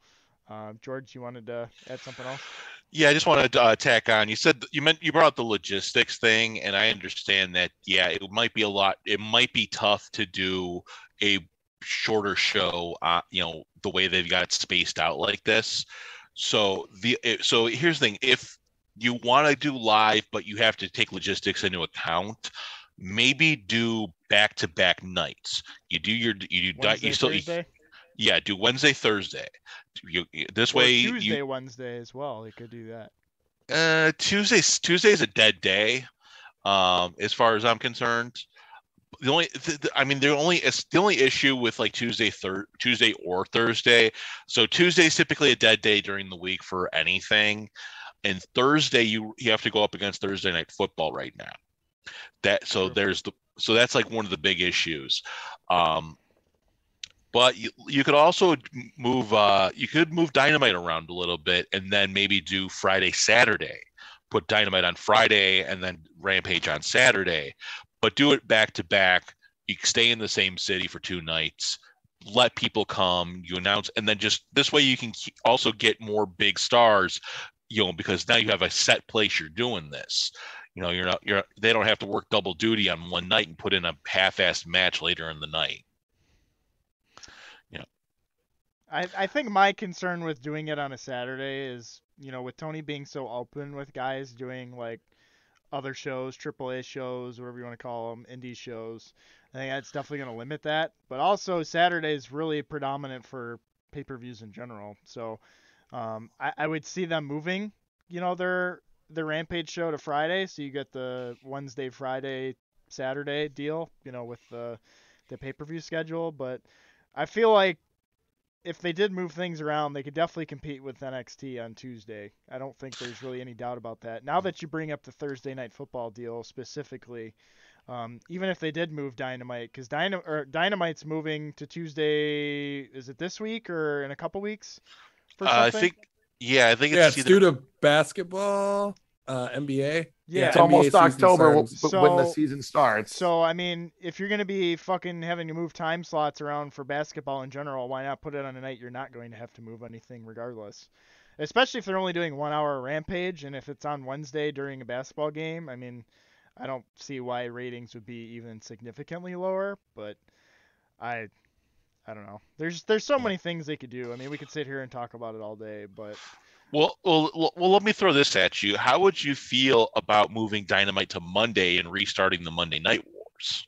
uh, George, you wanted to add something else? Yeah, I just wanted to uh, tack on. You said you meant you brought the logistics thing, and I understand that. Yeah, it might be a lot. It might be tough to do a shorter show. Uh, you know, the way they've got it spaced out like this. So the so here's the thing: if you want to do live, but you have to take logistics into account, maybe do back to back nights. You do your you do Wednesday, you still Thursday? yeah do Wednesday Thursday. You, this Or way Tuesday, you Wednesday as well. You could do that. uh Tuesday's Tuesday's a dead day, um, as far as I'm concerned. The only, th- th- I mean, the only it's the only issue with like Tuesday, thir- Tuesday or Thursday. So Tuesday's typically a dead day during the week for anything, and Thursday you you have to go up against Thursday night football right now. That so there's the so that's like one of the big issues. Um, but you, you could also move uh you could move dynamite around a little bit and then maybe do friday saturday. Put dynamite on friday and then rampage on saturday. But do it back to back. You stay in the same city for two nights. Let people come. You announce and then just this way you can also get more big stars you know because now you have a set place you're doing this. You know you're not you're they don't have to work double duty on one night and put in a half-assed match later in the night I, I think my concern with doing it on a Saturday is, you know, with Tony being so open with guys doing like other shows, AAA shows, whatever you want to call them, indie shows. I think that's definitely going to limit that. But also Saturday is really predominant for pay-per-views in general. So um, I, I would see them moving, you know, their their Rampage show to Friday, so you get the Wednesday, Friday, Saturday deal, you know, with the the pay-per-view schedule. But I feel like if they did move things around, they could definitely compete with NXT on Tuesday. I don't think there's really any doubt about that. Now that you bring up the Thursday night football deal specifically, um, even if they did move Dynamite, because Dynam- Dynamite's moving to Tuesday, is it this week or in a couple weeks? Uh, I think, yeah, I think it's, yeah, it's either... due to basketball uh, NBA. Yeah, it's NBA almost October so, when the season starts. So I mean, if you're gonna be fucking having to move time slots around for basketball in general, why not put it on a night you're not going to have to move anything regardless? Especially if they're only doing one hour rampage, and if it's on Wednesday during a basketball game, I mean, I don't see why ratings would be even significantly lower. But I, I don't know. There's there's so many things they could do. I mean, we could sit here and talk about it all day, but well, well, well, let me throw this at you. How would you feel about moving Dynamite to Monday and restarting the Monday Night Wars?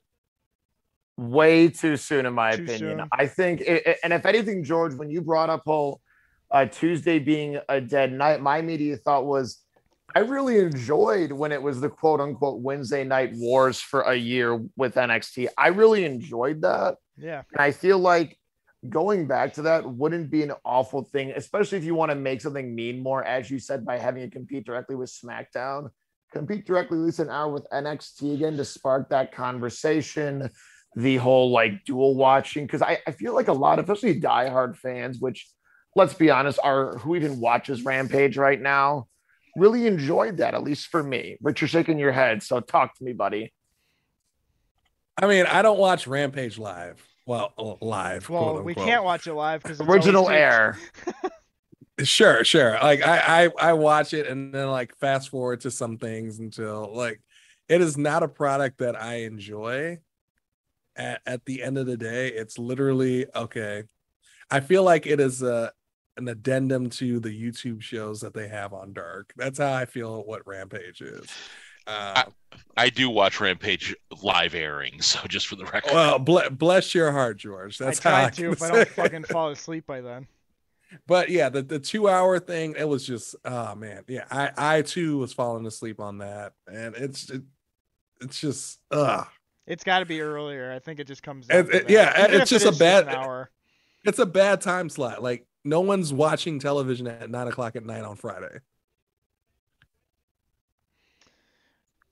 Way too soon, in my too opinion. Soon. I think, it, and if anything, George, when you brought up whole uh, Tuesday being a dead night, my immediate thought was, I really enjoyed when it was the quote unquote Wednesday Night Wars for a year with NXT. I really enjoyed that. Yeah. And I feel like going back to that wouldn't be an awful thing, especially if you want to make something mean more, as you said, by having it compete directly with SmackDown. Compete directly at least an hour with NXT again to spark that conversation, the whole like dual watching. Because I, I feel like a lot, of, especially diehard fans, which let's be honest, are who even watches Rampage right now, really enjoyed that, at least for me. But you're shaking your head, so talk to me, buddy. I mean, I don't watch Rampage live. Well, live. Well, we can't watch it live because original air. sure, sure. Like I, I, I watch it and then like fast forward to some things until like it is not a product that I enjoy. At, at the end of the day, it's literally okay. I feel like it is a an addendum to the YouTube shows that they have on Dark. That's how I feel what Rampage is. Uh, I, I, do watch Rampage live airing, so just for the record. Well, bless your heart, George. That's I how I to if I don't fucking fall asleep by then. But yeah, the, the two hour thing, it was just oh man, yeah. I I too was falling asleep on that, and it's it, it's just ugh. It's got to be earlier. I think it just comes. It, it, yeah, Even it's just it a bad just hour. It's a bad time slot. Like no one's watching television at nine o'clock at night on Friday.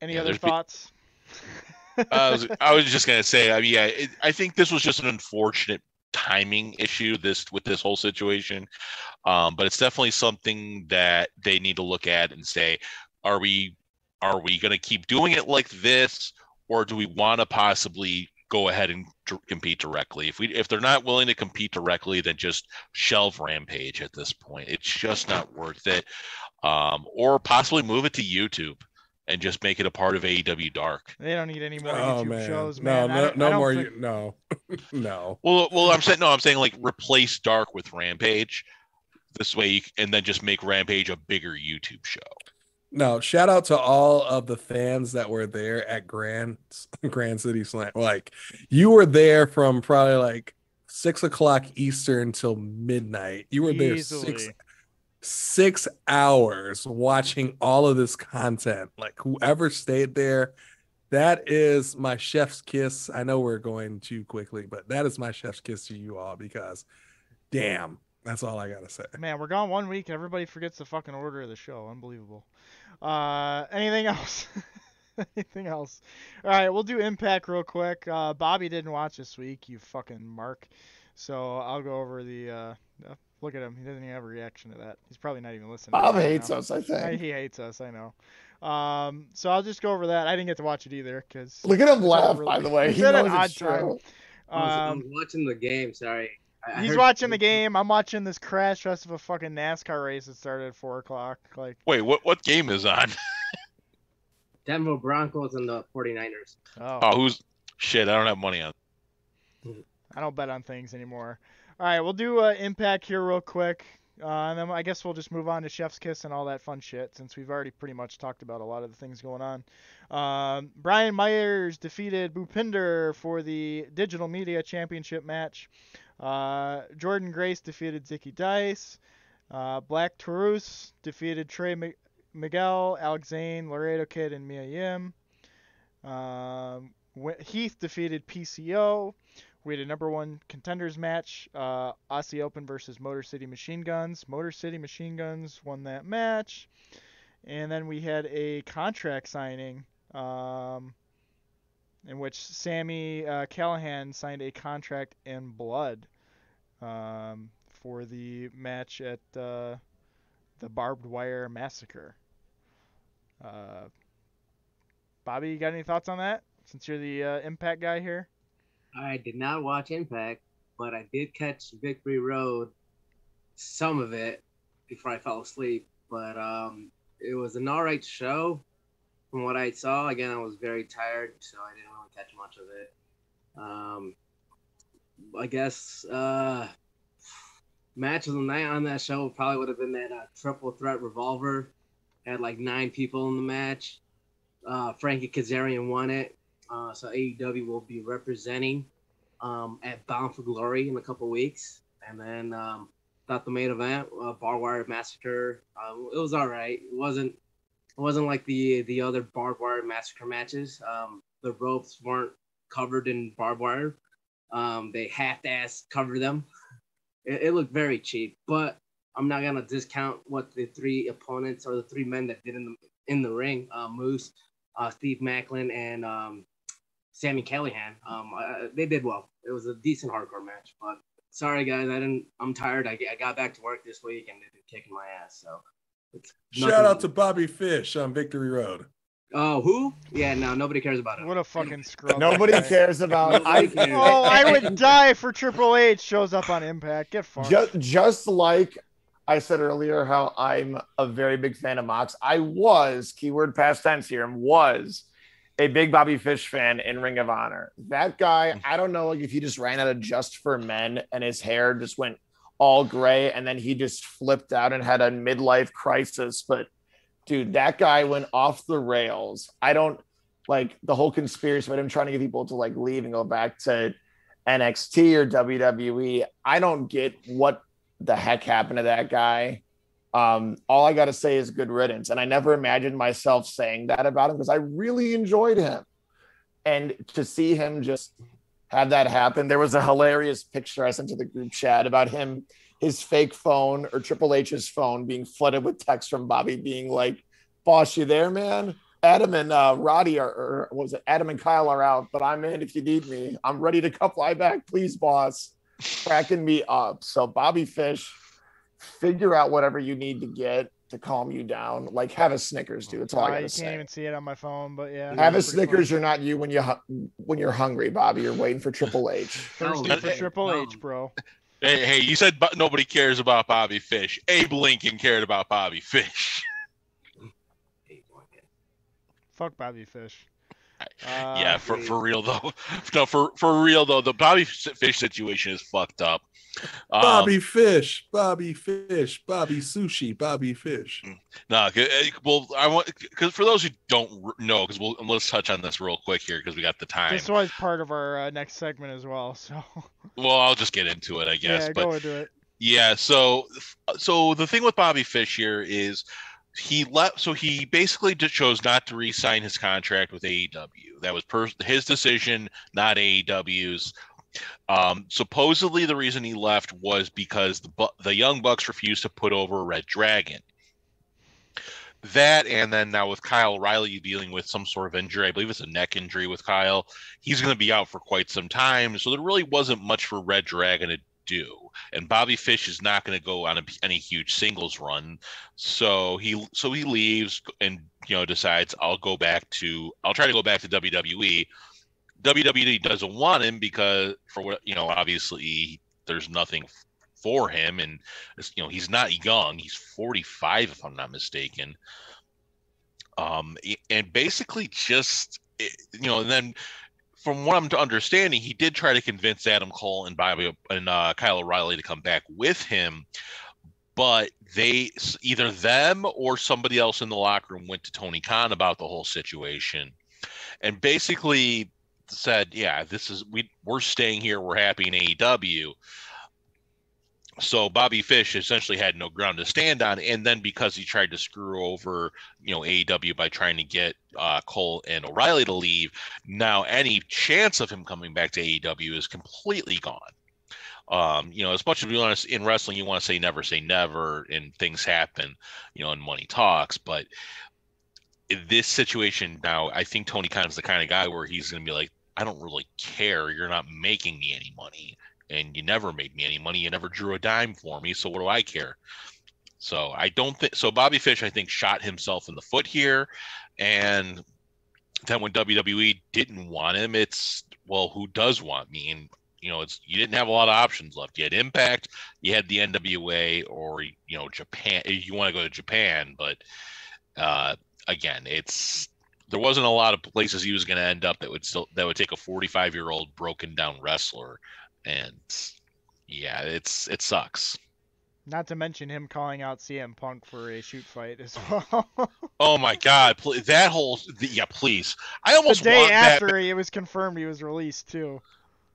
Any yeah, other thoughts? Be... I, was, I was just gonna say, I mean, yeah, it, I think this was just an unfortunate timing issue this with this whole situation, um, but it's definitely something that they need to look at and say, are we are we gonna keep doing it like this, or do we want to possibly go ahead and d- compete directly. If we if they're not willing to compete directly, then just shelve Rampage at this point. It's just not worth it. Um, or possibly move it to YouTube and just make it a part of AEW Dark. They don't need any more oh, YouTube man. shows, man. No, no, no more. Think... No, no. Well, well, I'm saying no. I'm saying like replace Dark with Rampage. This way, you, and then just make Rampage a bigger YouTube show. No, shout out to all of the fans that were there at Grand Grand City Slam. Like you were there from probably like six o'clock Eastern till midnight. You were Easily. there six six hours watching all of this content. Like whoever stayed there, that is my chef's kiss. I know we're going too quickly, but that is my chef's kiss to you all because damn, that's all I gotta say. Man, we're gone one week. Everybody forgets the fucking order of the show. Unbelievable. Uh, anything else? anything else? All right, we'll do Impact real quick. Uh, Bobby didn't watch this week. You fucking mark. So I'll go over the. Uh, Look at him. He doesn't even have a reaction to that. He's probably not even listening. Bob hates us, I think. He hates us. I know. Um, so I'll just go over that. I didn't get to watch it either because. Look at him laugh. Really... by the way, he knows an odd time. Um, I'm watching the game. Sorry. I he's watching the game. I'm watching this crash fest of a fucking NASCAR race that started at four o'clock. Like. Wait, what? What game is on? Denver Broncos and the 49ers. Oh. oh, who's shit? I don't have money on. I don't bet on things anymore. All right, we'll do uh, Impact here real quick. Uh, and then I guess we'll just move on to Chef's Kiss and all that fun shit since we've already pretty much talked about a lot of the things going on. Um, Brian Myers defeated Bhupinder for the Digital Media Championship match. Uh, Jordynne Grace defeated Zicky Dice. Uh, Black Taurus defeated Trey M- Miguel, Alex Zayne, Laredo Kid, and Mia Yim. Um, Heath defeated PCO. We had a number one contenders match, uh, Aussie Open versus Motor City Machine Guns. Motor City Machine Guns won that match. And then we had a contract signing um, in which Sami uh, Callihan signed a contract in blood um, for the match at uh, the Barbed Wire Massacre. Uh, Bobby, you got any thoughts on that? Since you're the uh, Impact guy here. I did not watch Impact, but I did catch Victory Road, some of it, before I fell asleep. But um, it was an all right show. From what I saw, again, I was very tired, so I didn't really catch much of it. Um, I guess uh, match of the night on that show probably would have been that uh, triple threat revolver. Had like nine people in the match. Uh, Frankie Kazarian won it. Uh, so AEW will be representing um, at Bound for Glory in a couple weeks, and then um, thought the main event, uh, Barbed Wire Massacre, um, it was all right. It wasn't it wasn't like the the other Barbed Wire Massacre matches. Um, the ropes weren't covered in barbed wire. Um, they half-ass covered them. It, it, looked very cheap, but I'm not gonna discount what the three opponents or the three men that did in the in the ring. Uh, Moose, uh, Steve Maclin, and um, Sami Callihan. Um, uh, they did well. It was a decent hardcore match, but sorry guys, I didn't. I'm tired. I, I got back to work this week and they've been kicking my ass. So shout out to Bobby Fish on Victory Road. Oh, who? Yeah, no, nobody cares about it. What a fucking scrub. Nobody cares about. I, oh, I would die for Triple H shows up on Impact. Get fucked. Just, just like I said earlier, how I'm a very big fan of Mox. I was keyword past tense here. Was a big Bobby Fish fan in Ring of Honor. That guy, mm. I don't know like if he just ran out of Just for Men and his hair just went all gray and then he just flipped out and had a midlife crisis. But dude, that guy went off the rails. I don't like the whole conspiracy about him trying to get people to like leave and go back to NXT or WWE. I don't get what the heck happened to that guy. Um, all I got to say is good riddance. And I never imagined myself saying that about him because I really enjoyed him. And to see him just have that happen, there was a hilarious picture I sent to the group chat about him, his fake phone or Triple H's phone being flooded with text from Bobby being like, Boss, you there, man? Adam and uh, Roddy are, or was it Adam and Kyle are out, but I'm in if you need me. I'm ready to fly back, please, boss. Cracking me up. So Bobby Fish figure out whatever you need to get to calm you down. Like have a Snickers, dude. That's all uh, I gotta you say. can't even see it on my phone, but yeah. Have a Snickers. You're not you when you when you're hungry, Bobby. You're waiting for Triple H. Thirsty for Triple H, bro. Hey, hey, you said nobody cares about Bobby Fish. Abe Lincoln cared about Bobby Fish. Fuck Bobby Fish. Uh, yeah, for, for real though. No, for for real though, the Bobby Fish situation is fucked up. Um, Bobby Fish, Bobby Fish, Bobby Sushi, Bobby Fish. Mm, no, eh, well, I want because for those who don't know, because we'll let's touch on this real quick here because we got the time. This was part of our uh, next segment as well, so. Well, I'll just get into it, I guess. Yeah, but, go into it. Yeah, so so the thing with Bobby Fish here is he left so he basically chose not to re-sign his contract with AEW. That was per- his decision, not AEW's. Um, supposedly, the reason he left was because the the Young Bucks refused to put over Red Dragon. That and then now with Kyle O'Reilly dealing with some sort of injury, I believe it's a neck injury with Kyle. He's going to be out for quite some time, so there really wasn't much for Red Dragon to do. And Bobby Fish is not going to go on a, any huge singles run, so he so he leaves and you know decides I'll go back to I'll try to go back to WWE. WWE doesn't want him because for what you know obviously there's nothing for him and you know he's not young he's 45 if i'm not mistaken um and basically just you know and then from what I'm understanding, he did try to convince Adam Cole and Bobby and uh, Kyle O'Reilly to come back with him, but they either them or somebody else in the locker room went to Tony Khan about the whole situation and basically said, "Yeah, this is we we're staying here. We're happy in AEW." So Bobby Fish essentially had no ground to stand on, and then because he tried to screw over, you know, AEW by trying to get uh, Cole and O'Reilly to leave, now any chance of him coming back to AEW is completely gone. Um, you know, as much as we want to in wrestling, you want to say never say never, and things happen, you know, and money talks. But this situation now, I think Tony Khan is the kind of guy where he's going to be like, I don't really care. You're not making me any money, and you never made me any money. You never drew a dime for me, so what do I care? So I don't think so. Bobby Fish, I think, shot himself in the foot here, and then when WWE didn't want him, it's well, who does want me? And you know, it's you didn't have a lot of options left. You had Impact, you had the NWA, or you know, Japan. You want to go to Japan, but uh, again, it's there wasn't a lot of places he was going to end up that would still that would take a 45 year old broken down wrestler, and yeah, it's it sucks. Not to mention him calling out CM Punk for a shoot fight as well. oh my God! That whole yeah, please. I almost the day after that... it was confirmed he was released too.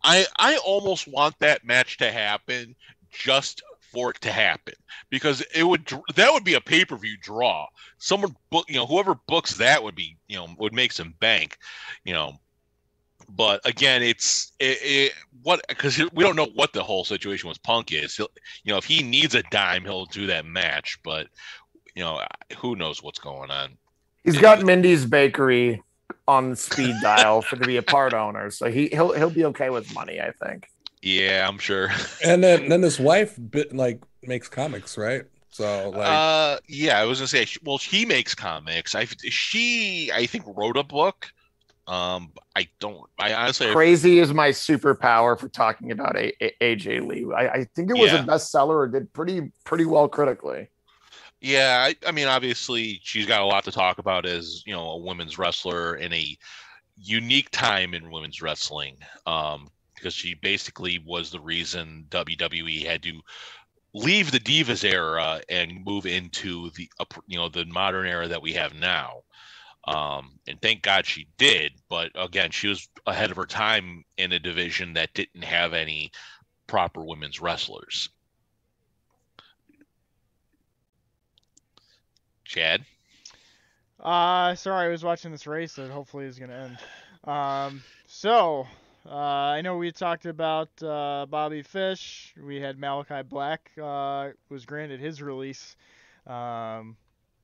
I I almost want that match to happen just for it to happen because it would that would be a pay per view draw. Someone book you know whoever books that would be you know would make some bank, you know. But again, it's it, it what because we don't know what the whole situation with Punk is. He'll, you know, if he needs a dime, he'll do that match. But you know, who knows what's going on. He's got Mindy's Bakery on speed dial for to be a part owner, so he he'll he'll be okay with money, I think. Yeah, I'm sure. and then then his wife bit like makes comics, right? So like, uh, yeah, I was gonna say, well, he makes comics. I she I think wrote a book. Um, I don't. I honestly crazy is my superpower for talking about a- a- AJ Lee. I, I think it was yeah. a bestseller or did pretty pretty well critically. Yeah, I, I, mean, obviously, she's got a lot to talk about as you know a women's wrestler in a unique time in women's wrestling, um, because she basically was the reason WWE had to leave the divas era and move into the you know the modern era that we have now. Um, and thank God she did. But again, she was ahead of her time in a division that didn't have any proper women's wrestlers. Chad? Uh, sorry, I was watching this race that hopefully is going to end. Um, so, uh, I know we talked about uh, Bobby Fish. We had Malakai Black uh, was granted his release. Um,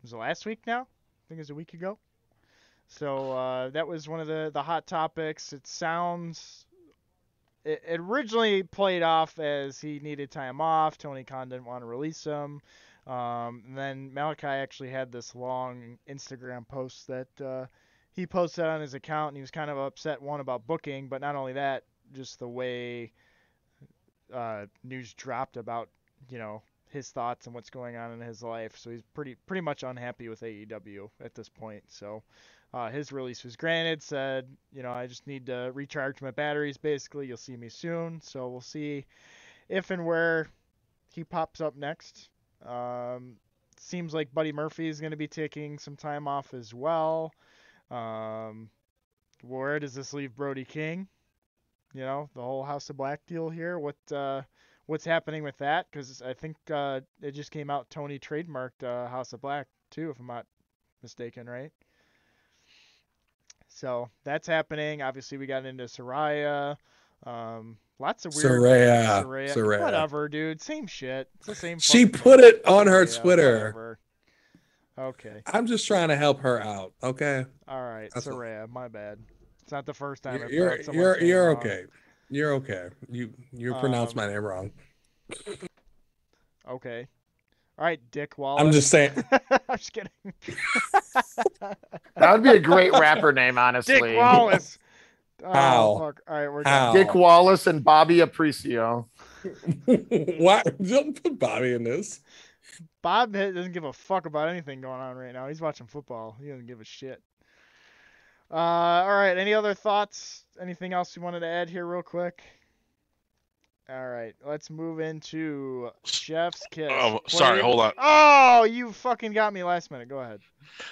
was it last week now? I think it was a week ago. So uh, that was one of the, the hot topics. It sounds. It, originally played off as he needed time off. Tony Khan didn't want to release him. Um, and then Malakai actually had this long Instagram post that uh, he posted on his account, and he was kind of upset one about booking, but not only that, just the way uh, news dropped about you know his thoughts and what's going on in his life. So he's pretty pretty much unhappy with AEW at this point. So uh, his release was granted. Said you know I just need to recharge my batteries. Basically, you'll see me soon. So we'll see if and where he pops up next. Um, seems like Buddy Murphy is going to be taking some time off as well. Um, where does this leave Brody King? You know, the whole House of Black deal here. What uh, what's happening with that? Because I think uh, it just came out. Tony trademarked uh, House of Black too, if I'm not mistaken, right? So that's happening. Obviously, we got into Soraya. Um, Lots of weird. Soraya, Saraya. Saraya. Whatever, dude. Same shit. It's the same. She put it on her Twitter. Whatever. Okay. I'm just trying to help her out. Okay. All right, That's Saraya. A... My bad. It's not the first time. You're you're you're, you're okay. You're okay. You you pronounced um, my name wrong. Okay. All right, Dick Wallace. I'm just saying. I'm just kidding. that would be a great rapper name, honestly. Dick Wallace. Oh, How? Fuck. All right, we're How? Dick Wallace and Bobby Aparicio. what? Don't put Bobby in this. Bob doesn't give a fuck about anything going on right now. He's watching football. He doesn't give a shit. Uh, all right. Any other thoughts? Anything else you wanted to add here, real quick? All right, let's move into Chef's Kiss. Oh, sorry, hold on. Oh, you fucking got me last minute. Go ahead.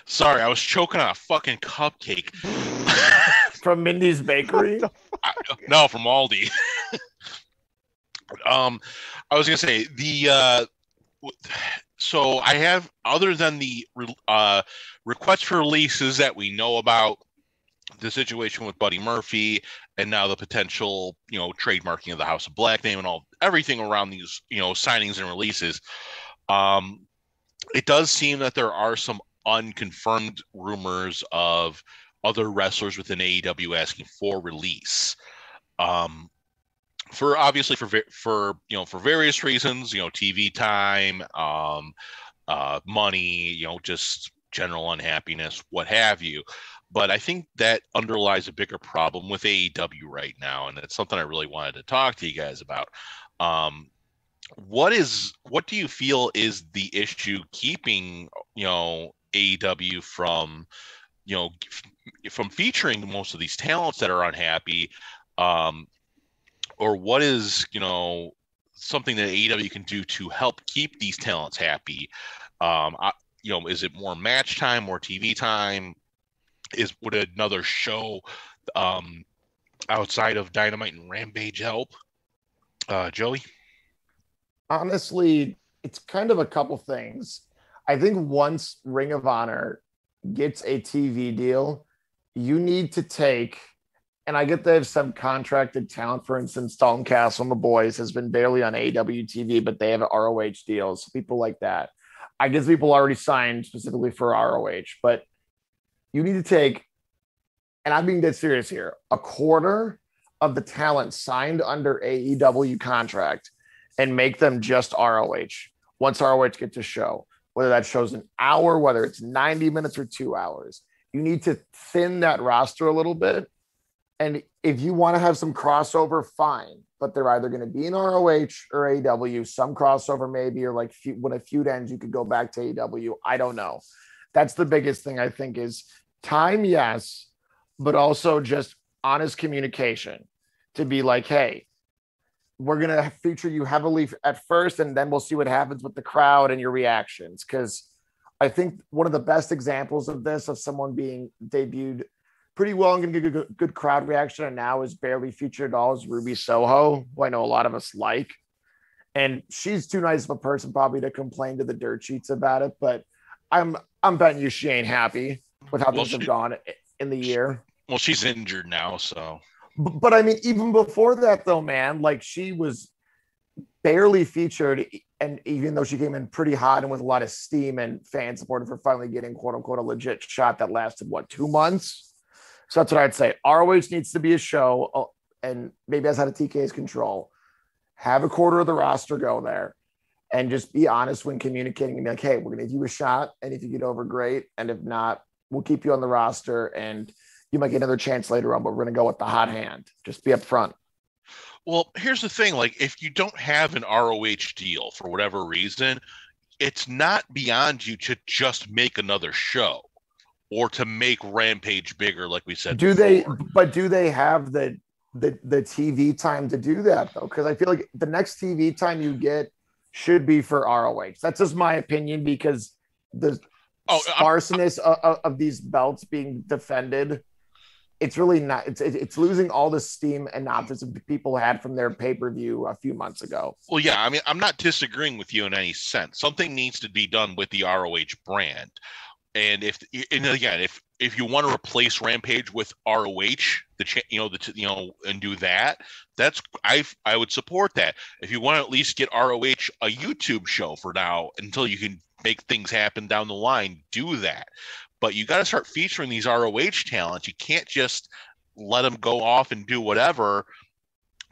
Sorry, I was choking on a fucking cupcake. from Mindy's Bakery? I, no, from Aldi. um, I was gonna say the uh, so I have other than the uh, request for releases that we know about the situation with Buddy Murphy and now the potential, you know, trademarking of the House of Black name and all everything around these, you know, signings and releases. Um, it does seem that there are some unconfirmed rumors of other wrestlers within AEW asking for release. Um, for obviously for for you know for various reasons, you know, TV time, um, uh, money, you know, just general unhappiness, what have you. But I think that underlies a bigger problem with AEW right now, and it's something I really wanted to talk to you guys about. Um, what is what do you feel is the issue keeping you know AEW from you know from featuring most of these talents that are unhappy? Um, or what is you know something that AEW can do to help keep these talents happy? Um, I, you know is it more match time more TV time is would another show um, outside of Dynamite and Rampage help uh, Joey honestly it's kind of a couple things I think once Ring of Honor gets a TV deal, you need to take, and I get they have some contracted talent. For instance, Dalton Castle and the boys has been barely on AEW TV, but they have ROH deals, people like that. I guess people already signed specifically for ROH, but you need to take, and I'm being dead serious here, a quarter of the talent signed under AEW contract and make them just ROH once ROH gets a show whether that shows an hour, whether it's 90 minutes or two hours. You need to thin that roster a little bit. And if you want to have some crossover, fine. But they're either going to be in ROH or AW. Some crossover maybe, or like when a feud ends, you could go back to AW. I don't know. That's the biggest thing I think is time, yes, but also just honest communication to be like, hey, we're going to feature you heavily at first, and then we'll see what happens with the crowd and your reactions. Because I think one of the best examples of this, of someone being debuted pretty well and getting a good, crowd reaction, and now is barely featured at all, is Ruby Soho, who I know a lot of us like. And she's too nice of a person probably to complain to the dirt sheets about it, but I'm I'm betting you she ain't happy with how well, things she, have gone in the year. Well, she's injured now, so but I mean, even before that, though, man, like she was barely featured. And even though she came in pretty hot and with a lot of steam and fan support for finally getting quote unquote a legit shot that lasted what two months. So that's what I'd say. ROH needs to be a show, uh, and maybe as out of TK's control. Have a quarter of the roster go there, and just be honest when communicating and be like, "Hey, we're gonna give you a shot, and if you get over, great, and if not, we'll keep you on the roster." And you might get another chance later on, but we're going to go with the hot hand. Just be upfront. Well, here's the thing like, if you don't have an ROH deal for whatever reason, it's not beyond you to just make another show or to make Rampage bigger, like we said. Do before. they, but do they have the, the, the TV time to do that though? Because I feel like the next TV time you get should be for ROH. That's just my opinion because the oh, sparseness of, of these belts being defended it's really not it's it's losing all the steam and optimism people had from their pay-per-view a few months ago. Well yeah i mean i'm not disagreeing with you in any sense. Something needs to be done with the roh brand. And if and again if if you want to replace rampage with roh the cha- you know the you know and do that that's i i would support that if you want to at least get roh a youtube show for now until you can make things happen down the line do that but you got to start featuring these ROH talents. You can't just let them go off and do whatever,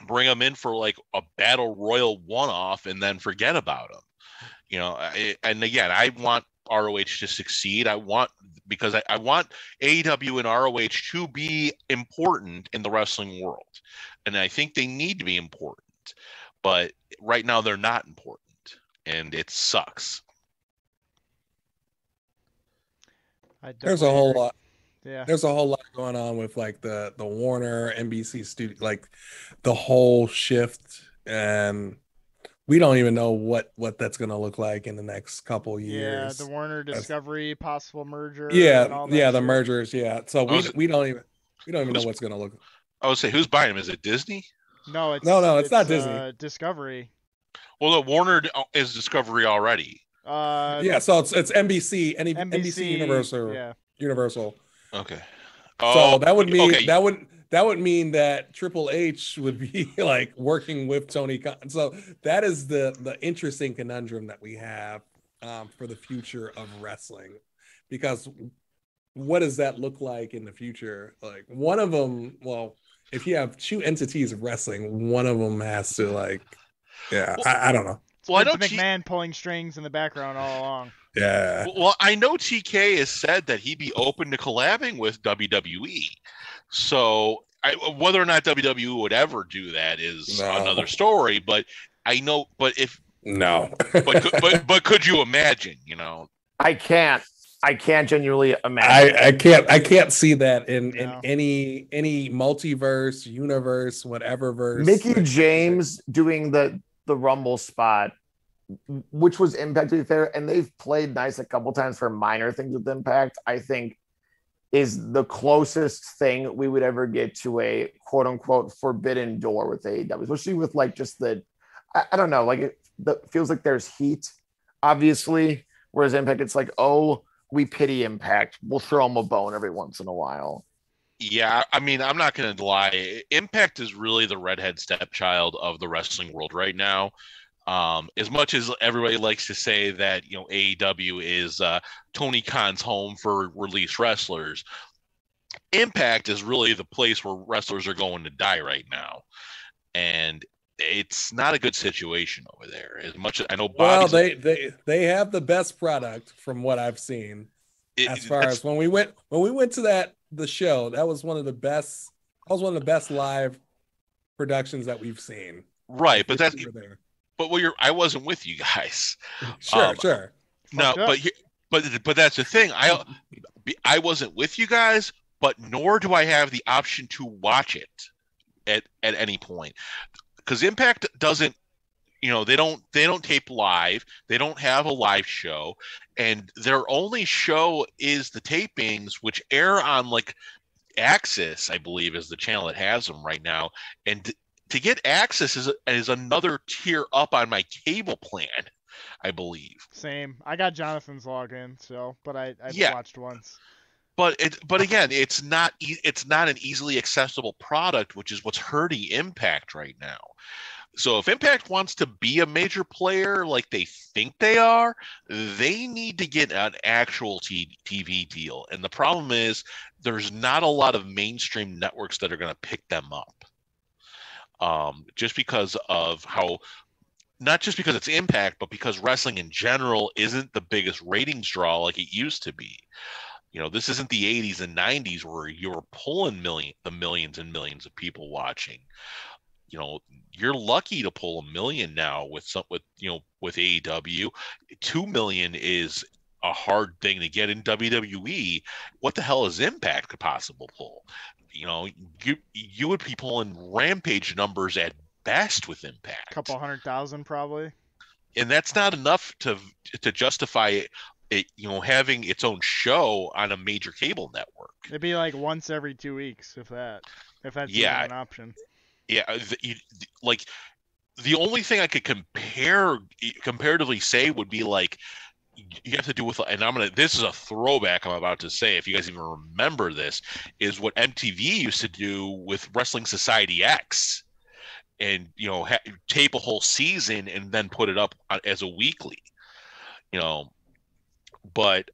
bring them in for like a battle royal one off and then forget about them. You know, and again, I want ROH to succeed. I want because I, I want AEW and ROH to be important in the wrestling world. And I think they need to be important. But right now they're not important. And it sucks. there's a whole lot. Yeah. There's a whole lot going on with like the the Warner NBC studio, like the whole shift and we don't even know what what that's going to look like in the next couple years. Yeah, the Warner Discovery that's, possible merger. Yeah, yeah, the mergers. Yeah, so we was, we don't even we don't even know what's going to look. I would say who's buying them? Is it Disney? No, it's no, no, it's, it's not Disney. Uh, Discovery. Well, the Warner is Discovery already. Uh, yeah, so it's it's NBC, any NBC, NBC Universal, yeah. Universal. Okay. Oh, so that would mean okay. that would that would mean that Triple H would be like working with Tony Khan. So that is the the interesting conundrum that we have um, for the future of wrestling, because what does that look like in the future? Like one of them, well, if you have two entities of wrestling, one of them has to like, yeah, well, I, I, don't know. Well, I know McMahon T- pulling strings in the background all along. Yeah. Well, I know TK has said that he'd be open to collabing with WWE. So I, whether or not WWE would ever do that is no. another story. But I know, but if no, but, but but could you imagine? You know, I can't. I can't genuinely imagine. I, I can't. I can't see that in in any any multiverse, universe, whatever verse. Mickie James doing the the Rumble spot, which was Impact to be fair, and they've played nice a couple times for minor things with Impact. I think is the closest thing we would ever get to a quote unquote forbidden door with AEW, especially with like just the, I, I don't know, like it the, feels like there's heat, obviously. Whereas Impact, it's like, oh, we pity Impact. We'll throw them a bone every once in a while. Yeah, I mean, I'm not going to lie. Impact is really the redhead stepchild of the wrestling world right now. Um, as much as everybody likes to say that you know AEW is uh, Tony Khan's home for released wrestlers, Impact is really the place where wrestlers are going to die right now, and it's not a good situation over there. As much as I know, Bobby's well, they they they have the best product from what I've seen. It, as far as when we went when we went to that the show, that was one of the best. That was one of the best live productions that we've seen. Right, but that's but well, you're I wasn't with you guys. Sure, um, sure. No, but but but that's the thing. I I wasn't with you guys, but nor do I have the option to watch it at at any point because Impact doesn't. You know they don't they don't tape live. They don't have a live show, and their only show is the tapings, which air on like AXS, I believe, is the channel that has them right now. And to get access is, is another tier up on my cable plan, I believe. Same. I got Jonathan's login, so but I I yeah. watched once. But it but again, it's not it's not an easily accessible product, which is what's hurting Impact right now. So if Impact wants to be a major player like they think they are, they need to get an actual TV deal. And the problem is there's not a lot of mainstream networks that are going to pick them up um, just because of how not just because it's impact, but because wrestling in general isn't the biggest ratings draw like it used to be. You know, this isn't the 80s and 90s where you were pulling million the millions and millions of people watching. You know, you're lucky to pull a million now with some with you know with AEW. Two million is a hard thing to get in WWE. What the hell is Impact could possible pull? You know, you you would be pulling rampage numbers at best with Impact. A couple hundred thousand probably. And that's not enough to to justify it, it, you know, having its own show on a major cable network. It'd be like once every two weeks, if that, if that's yeah, an option. Yeah, uh, the, like the only thing I could compare comparatively say would be like you have to do with and i'm gonna this is a throwback i'm about to say if you guys even remember this is what mtv used to do with wrestling society x. And you know ha- tape a whole season and then put it up uh, as a weekly you know. But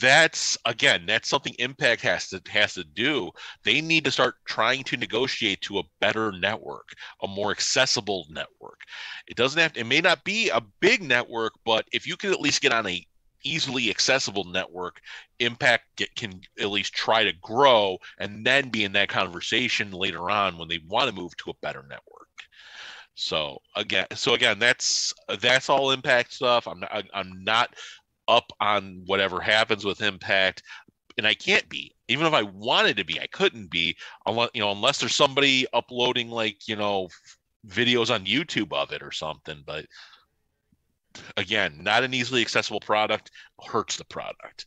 that's again that's something impact has to has to do. They need to start trying to negotiate to a better network a more accessible network. It doesn't have to, it may not be a big network but if you can at least get on a easily accessible network impact get, can at least try to grow and then be in that conversation later on when they want to move to a better network. So again so again that's that's all impact stuff. I'm not i'm not up on whatever happens with Impact, and I can't be. Even if I wanted to be, I couldn't be unless you know unless there's somebody uploading like you know videos on YouTube of it or something. But again, not an easily accessible product hurts the product.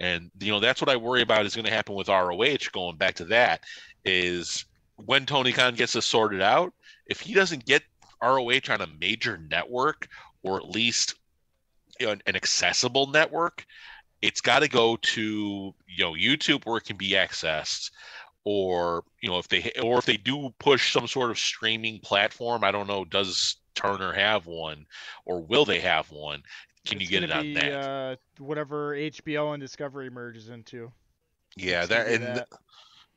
And you know that's what I worry about is going to happen with ROH. Going back to that, is when Tony Khan gets this sorted out. If he doesn't get ROH on a major network or at least you know, an accessible network, it's got to go to you know YouTube where it can be accessed, or you know if they or if they do push some sort of streaming platform. I don't know. Does Turner have one, or will they have one? Can it's you get it on be, that? Uh, whatever HBO and Discovery merges into. Yeah, that and that.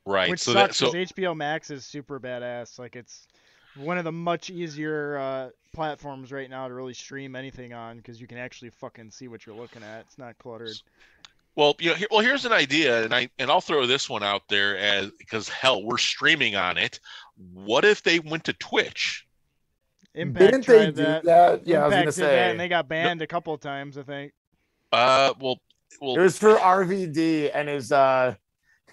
right. Which so sucks because so... HBO Max is super badass. Like it's one of the much easier uh, platforms right now to really stream anything on because you can actually fucking see what you're looking at. It's not cluttered. Well, you know, here, well, here's an idea, and I and I'll throw this one out there as because hell, we're streaming on it. What if they went to Twitch? Impact Didn't they do that? that? Yeah, Impact I was gonna say, and they got banned no. a couple of times, I think. Uh, well, well, it was for RVD and his uh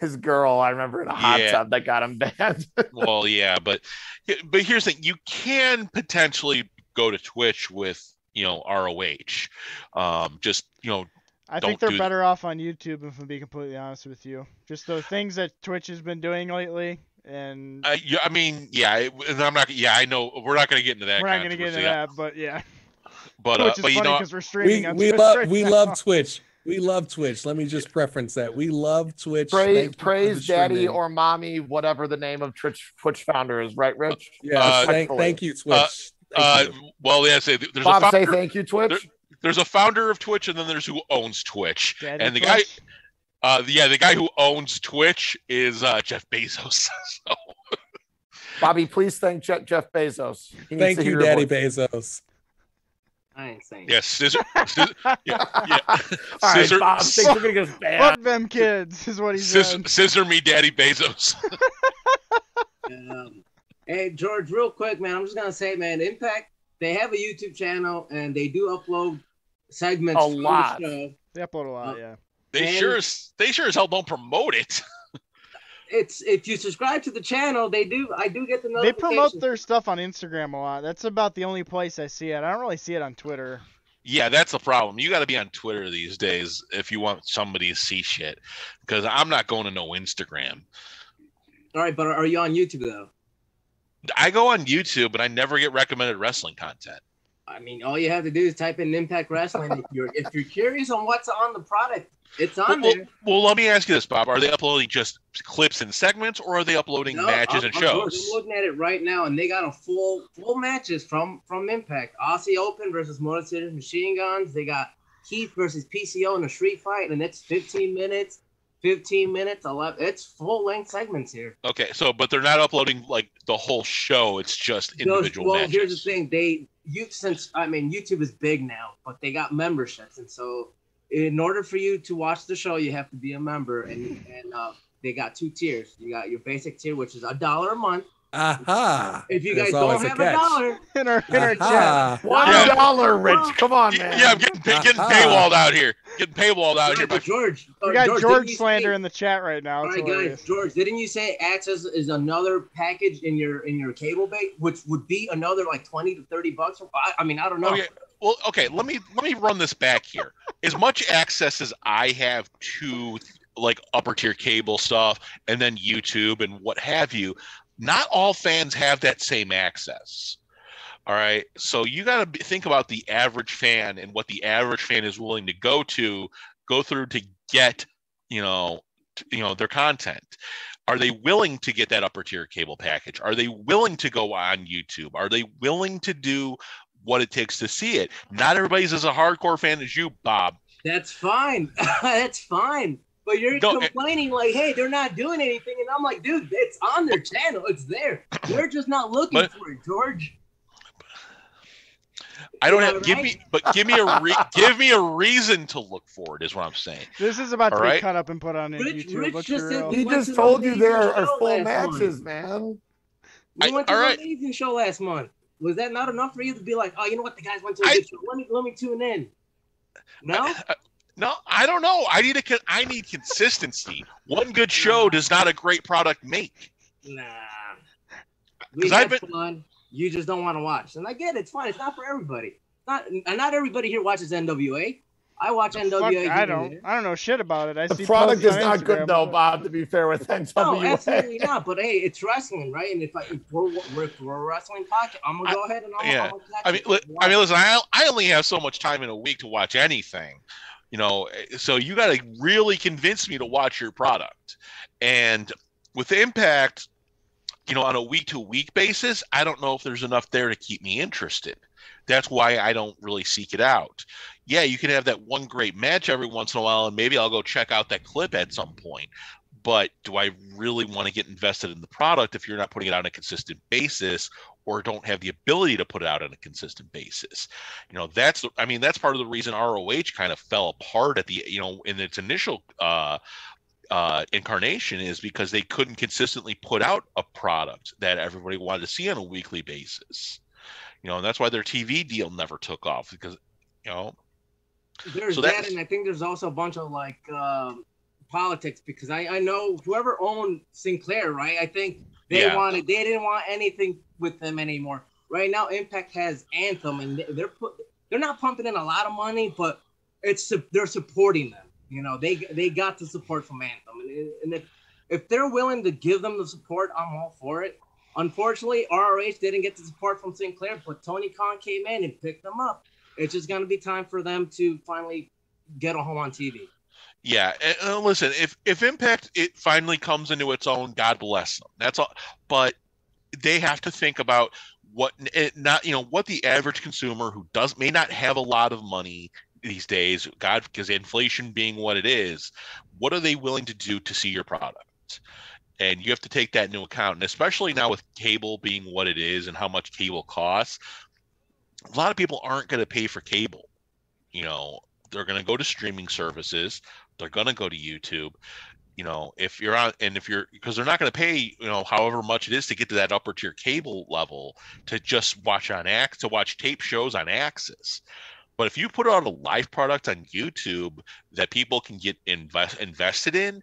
his girl. I remember in a hot yeah. tub that got him banned. well, yeah, but but here's the thing: you can potentially go to Twitch with you know ROH. Um, just you know. I think they're better off on YouTube, if I'm being completely honest with you. Just the things that Twitch has been doing lately, and uh, yeah, I mean, yeah, I'm not. Yeah, I know we're not going to get into that. We're not going to get into that, but yeah. But uh, but you know, we're streaming we, we love right we now. love Twitch. We love Twitch. Let me just preference that. We love Twitch. Praise, praise daddy or mommy, whatever the name of Twitch Twitch founder is, right, Rich? Yeah. Uh, thank, thank you, Twitch. Uh, uh, well, yeah. Say there's Bob, a founder, say thank you, Twitch. There, there's a founder of Twitch, and then there's who owns Twitch. Daddy and the Twitch? guy, uh, yeah, the guy who owns Twitch is uh, Jeff Bezos. so. Bobby, please thank Jeff, Jeff Bezos. Thank you, Daddy Bezos. I ain't saying. Yes, scissor. scissor yeah, yeah. All scissor. Right, Bob, things are gonna get bad. Fuck them kids is what he said. Scissor me, Daddy Bezos. um, hey, George, real quick, man. I'm just gonna say, man, Impact. They have a YouTube channel and they do upload segments. A lot. The they upload a lot, uh, yeah. They and, sure, they sure as hell don't promote it it's if you subscribe to the channel, they do. I do get the They promote their stuff on Instagram a lot. That's about the only place I see it. I don't really see it on Twitter. Yeah, that's the problem. You got to be on Twitter these days if you want somebody to see shit. Because I'm not going to no Instagram. All right, but are you on YouTube though? I go on YouTube, but I never get recommended wrestling content. I mean, all you have to do is type in Impact Wrestling. if you're if you're curious on what's on the product, it's on well, there. Well, let me ask you this, Bob: Are they uploading just clips and segments, or are they uploading no, matches I'm, and shows? I'm looking at it right now, and they got a full full matches from from Impact. Aussie Open versus Motor City Machine Guns. They got Keith versus PCO in a street fight, and it's 15 minutes. 15 minutes 11 it's full length segments here okay so but they're not uploading like the whole show it's just individual well matches. here's the thing they you since i mean youtube is big now but they got memberships and so in order for you to watch the show, you have to be a member, and and uh, they got two tiers. You got your basic tier, which is a dollar a month. Aha! If you guys don't have a, a, dollar in our in our chat, one yeah. dollar, Rich. Come on, man. Yeah, I'm getting pay, getting paywalled out here. Getting paywalled out here. But George, we got George, George slander say, in the chat right now. All right, guys. George, didn't you say AXS is another package in your in your cable base, which would be another like twenty to thirty bucks? I, I mean, I don't know. Oh, well, okay, let me let me run this back here. As much access as I have to like upper tier cable stuff and then YouTube and what have you, not all fans have that same access. All right. So you got to think about the average fan and what the average fan is willing to go to, go through to get, you know, t- you know, their content. Are they willing to get that upper tier cable package? Are they willing to go on YouTube? Are they willing to do what it takes to see it. Not everybody's as a hardcore fan as you, Bob. That's fine. That's fine. But you're Don't, complaining like, hey, they're not doing anything, and I'm like, dude, it's on their channel. It's there. We're just not looking but, for it, George. I don't have right? give me, but give me a re, give me a reason to look for it. Is what I'm saying. This is about All to right? be cut up and put on Rich, YouTube. Rich just he just told you there are, full matches, month. man. We I, went to the right. amazing show last month was that not enough for you to be like, oh, you know what, the guys went to a good show. Let me let me tune in. No. I, I, no, I don't know. I need a I need consistency. One good show does not a great product make. Nah. We had been, fun. you just don't want to watch. And I get it, it's fine. It's not for everybody. Not not everybody here watches NWA. I watch NWA. Fuck, I don't. I don't know shit about it. I the product is not good though, Bob. To be fair with NWA. No, absolutely not. But hey, it's wrestling, right? And if, I, if we're, we're, we're a wrestling podcast, I'm gonna go I, ahead and I'm, yeah. I'm I mean, I mean, listen. I I only have so much time in a week to watch anything, you know. So you got to really convince me to watch your product. And with Impact, you know, on a week to week basis, I don't know if there's enough there to keep me interested. That's why I don't really seek it out. Yeah, you can have that one great match every once in a while, and maybe I'll go check out that clip at some point. But do I really want to get invested in the product if you're not putting it out on a consistent basis or don't have the ability to put it out on a consistent basis? You know, that's, I mean, that's part of the reason ROH kind of fell apart at the, you know, in its initial uh, uh, incarnation is because they couldn't consistently put out a product that everybody wanted to see on a weekly basis you know, and that's why their TV deal never took off because, you know. There's so that, and I think there's also a bunch of like um, politics because I I know whoever owned Sinclair, right? I think they yeah. wanted they didn't want anything with them anymore. Right now, Impact has Anthem, and they're put they're not pumping in a lot of money, but it's they're supporting them. You know, they they got the support from Anthem, and, and if if they're willing to give them the support, I'm all for it. Unfortunately, ROH didn't get the support from Sinclair, but Tony Khan came in and picked them up. It's just going to be time for them to finally get a home on TV. Yeah, and, listen, if if Impact it finally comes into its own, God bless them. That's all. But they have to think about what it not you know what the average consumer who does may not have a lot of money these days god because inflation being what it is what are they willing to do to see your product and you have to take that into account. And especially now with cable being what it is and how much cable costs a lot of people aren't going to pay for cable. You know they're going to go to streaming services they're going to go to youtube. You know if you're on and if you're because they're not going to pay you know however much it is to get to that upper tier cable level to just watch on ax to watch tape shows on AXS. But if you put out a live product on youtube that people can get invest, invested in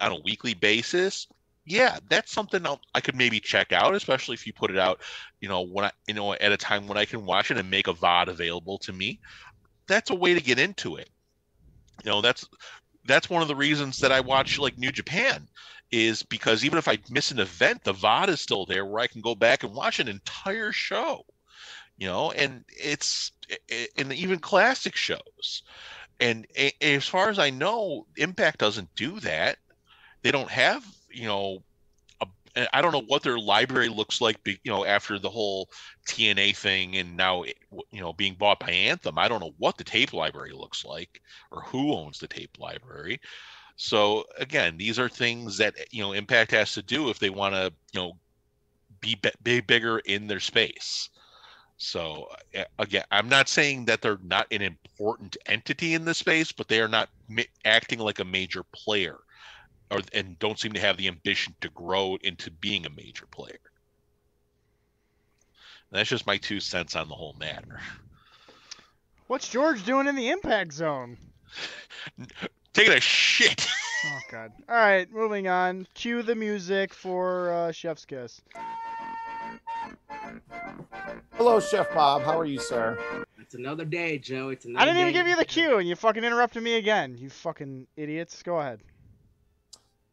on a weekly basis yeah, that's something I'll, i could maybe check out, especially if you put it out, you know, when I, you know, at a time when I can watch it and make a VOD available to me. That's a way to get into it. You know, that's that's one of the reasons that I watch like New Japan is because even if I miss an event, the VOD is still there where I can go back and watch an entire show. You know, and it's and even classic shows. And as far as I know, Impact doesn't do that. They don't have you know, a, eh, I don't know what their library looks like, you know, after the whole TNA thing and now, you know, being bought by Anthem. I don't know what the tape library looks like or who owns the tape library. So again, these are things that eh, you know Impact has to do if they want to, you know, be, be bigger in their space. So eh, again, I'm not saying that they're not an important entity in the space, but they are not acting like a major player or and don't seem to have the ambition to grow into being a major player. And that's just my two cents on the whole matter. What's George doing in the impact zone? Taking a shit. oh god. All right, moving on. Cue the music for uh, Chef's Kiss. Hello, Chef Bob. How are you, sir? It's another day, Joe. It's another. I didn't day. even give you the cue, and you fucking interrupted me again. You fucking idiots. Go ahead.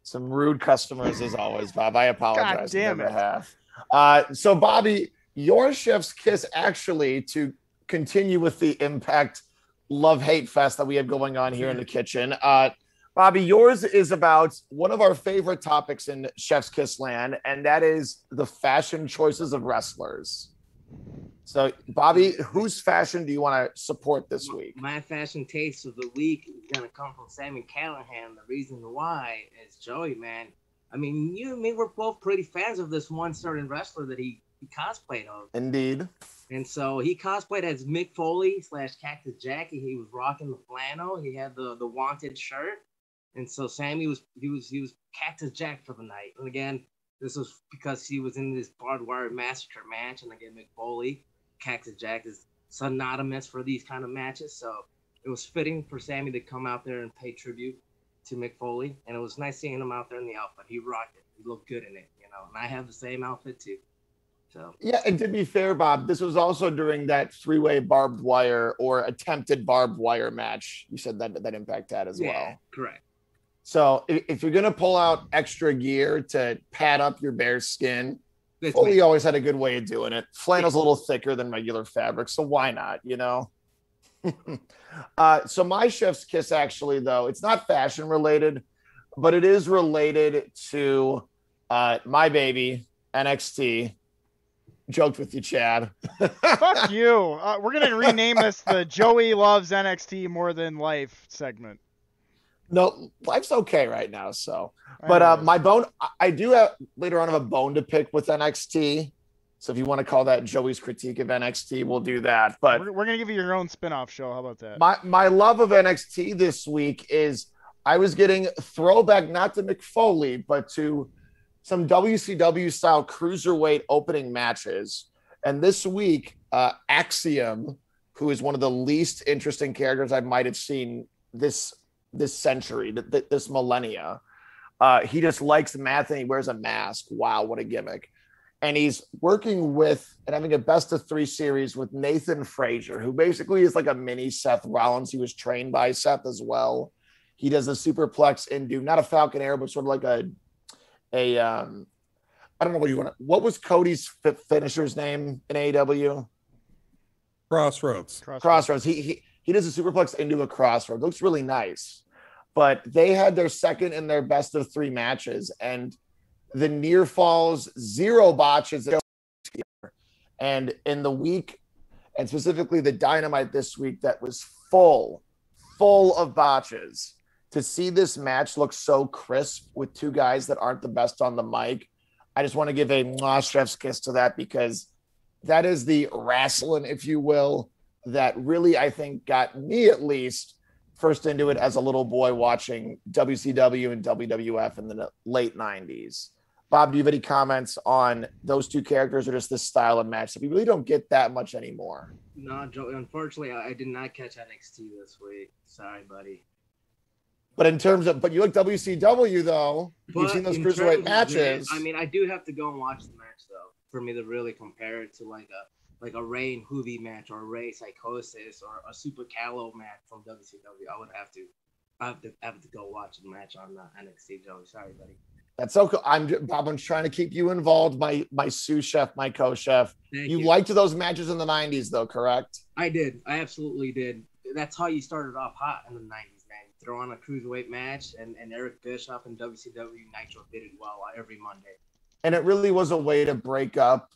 Some rude customers as always, Bob. I apologize on their behalf. Uh, so, Bobby, your chef's kiss actually to continue with the impact love hate fest that we have going on here in the kitchen. Uh, Bobby, yours is about one of our favorite topics in Chef's Kiss land, and that is the fashion choices of wrestlers. So, Bobby, whose fashion do you want to support this week? My fashion taste of the week is going to come from Sami Callihan. The reason why is Joey, man. I mean, you and me were both pretty fans of this one certain wrestler that he, he cosplayed of. Indeed. And so he cosplayed as Mick Foley slash Cactus Jackie. He was rocking the flannel. He had the the wanted shirt. And so Sammy was he was he was Cactus Jack for the night. And again, this was because he was in this barbed wire massacre match. And again, Mick Foley Cactus Jack is synonymous for these kind of matches. So it was fitting for Sami to come out there and pay tribute to Mick Foley. And it was nice seeing him out there in the outfit. He rocked it. He looked good in it, you know. And I have the same outfit too. So yeah, and to be fair, Bob, this was also during that three-way barbed wire or attempted barbed wire match. You said that that Impact had as yeah, well. Correct. So if, if you're gonna pull out extra gear to pad up your bear skin, it's Foley always had a good way of doing it. Flannel's a little thicker than regular fabric, so why not? You know. uh, so my chef's kiss, actually, though, it's not fashion related, but it is related to uh, my baby NXT joked with you, Chad. Fuck you. Uh, we're gonna rename this the Joey loves NXT more than life segment. No, life's okay right now. So, but uh, my bone, I do have later on have a bone to pick with NXT. So if you want to call that Joey's critique of NXT, we'll do that. But we're, we're gonna give you your own spin-off show. How about that? My my love of NXT this week is I was getting throwback not to Mick Foley but to some WCW style cruiserweight opening matches. And this week, uh, Axiom, who is one of the least interesting characters I might have seen this this century, this millennia, uh, he just likes math and he wears a mask. Wow, what a gimmick! And he's working with and having a best of three series with Nathan Frazer, who basically is like a mini Seth Rollins. He was trained by Seth as well. He does a superplex into not a Falcon Arrow, but sort of like a a um, I don't know what you want. To, what was Cody's finisher's name in AEW? Crossroads. Crossroads. Crossroads. He he he does a superplex into a crossroads. Looks really nice. But they had their second and their best of three matches, and the near falls, zero botches. And in the week, and specifically the dynamite this week, that was full, full of botches to see this match look so crisp with two guys that aren't the best on the mic, I just want to give a chef's kiss to that because that is the wrestling, if you will, that really I think got me at least first into it as a little boy watching WCW and WWF in the late 90s. Bob, do you have any comments on those two characters or just this style of match that we really don't get that much anymore? No, Joe, unfortunately, I did not catch NXT this week. Sorry, buddy. But in terms of, but you look WCW though, but you've seen those cruiserweight matches. I mean, I do have to go and watch the match though for me to really compare it to like a like a Rey and Juvi match or a Rey Psicosis or a Super Calo match from WCW. I would have to, I have to have to go watch a match on uh, NXT. Joey, sorry, buddy. That's so cool. I'm Bob. I'm trying to keep you involved. My my sous chef, my co-chef. You, you liked those matches in the '90s, though, correct? I did. I absolutely did. That's how you started off hot in the '90s man. throw on a cruiserweight match, and, and Eric Bischoff and WCW Nitro did it well every Monday. And it really was a way to break up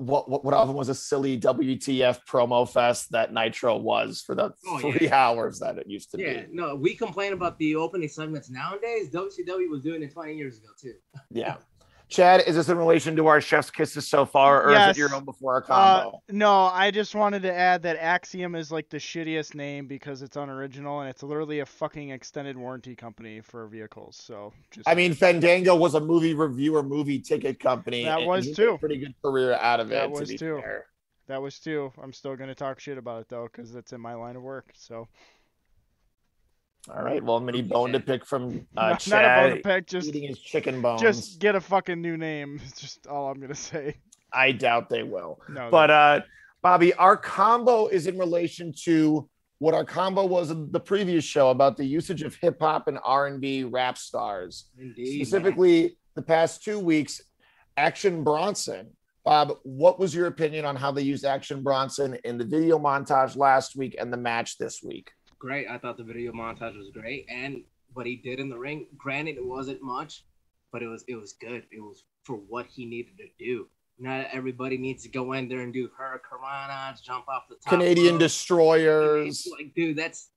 what what, what often was a silly WTF promo fest that Nitro was for the oh, three yeah. hours that it used to yeah, be. Yeah, no, we complain about the opening segments nowadays. WCW was doing it 20 years ago too. yeah. Chad, is this in relation to our chef's kisses so far, or yes. is it your own before our combo? Uh, no, I just wanted to add that Axiom is like the shittiest name because it's unoriginal and it's literally a fucking extended warranty company for vehicles. So, just I mean, Fandango was a movie reviewer, movie ticket company. That was too. pretty good career out of it. That was to too. Fair. That was too. I'm still gonna talk shit about it though because that's in my line of work. So. All right. Well, mini bone to pick from uh, not, Chad. Not a bone to pick. Just eating his chicken bones. Just get a fucking new name. It's just all I'm gonna say. I doubt they will. No, but uh, Bobby, our combo is in relation to what our combo was in the previous show about the usage of hip hop and R and B rap stars. Indeed. Specifically, man. the past two weeks, Action Bronson. Bob, what was your opinion on how they used Action Bronson in the video montage last week and the match this week? Great. I thought the video montage was great, and what he did in the ring. Granted, it wasn't much, but it was it was good. It was for what he needed to do. Not everybody needs to go in there and do hurricanranas, jump off the top. Canadian rope. destroyers. Like, dude, that's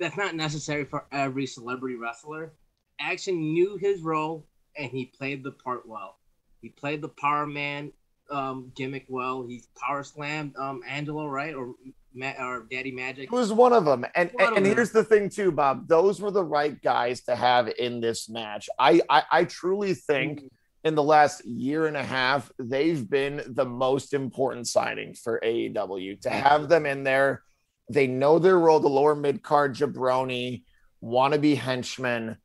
that's not necessary for every celebrity wrestler. Action knew his role and he played the part well. He played the power man um, gimmick well. He power slammed um, Angelo, right? Or Ma- or Daddy Magic. It was one of them. And and, and here's the thing too, Bob. Those were the right guys to have in this match. I I, I truly think mm-hmm. in the last year and a half, they've been the most important signing for AEW. To have them in there, they know their role, the lower mid card jabroni, wannabe henchmen,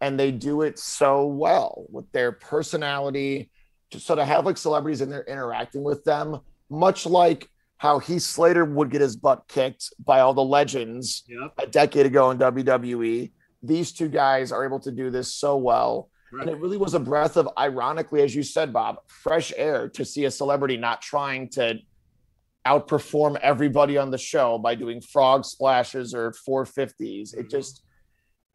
and they do it so well with their personality so to have like celebrities in there interacting with them, much like how Heath Slater would get his butt kicked by all the legends Yep. a decade ago in WWE. These two guys are able to do this so well. And it really was a breath of, ironically, as you said, Bob, fresh air to see a celebrity not trying to outperform everybody on the show by doing frog splashes or 450s. It mm-hmm. just,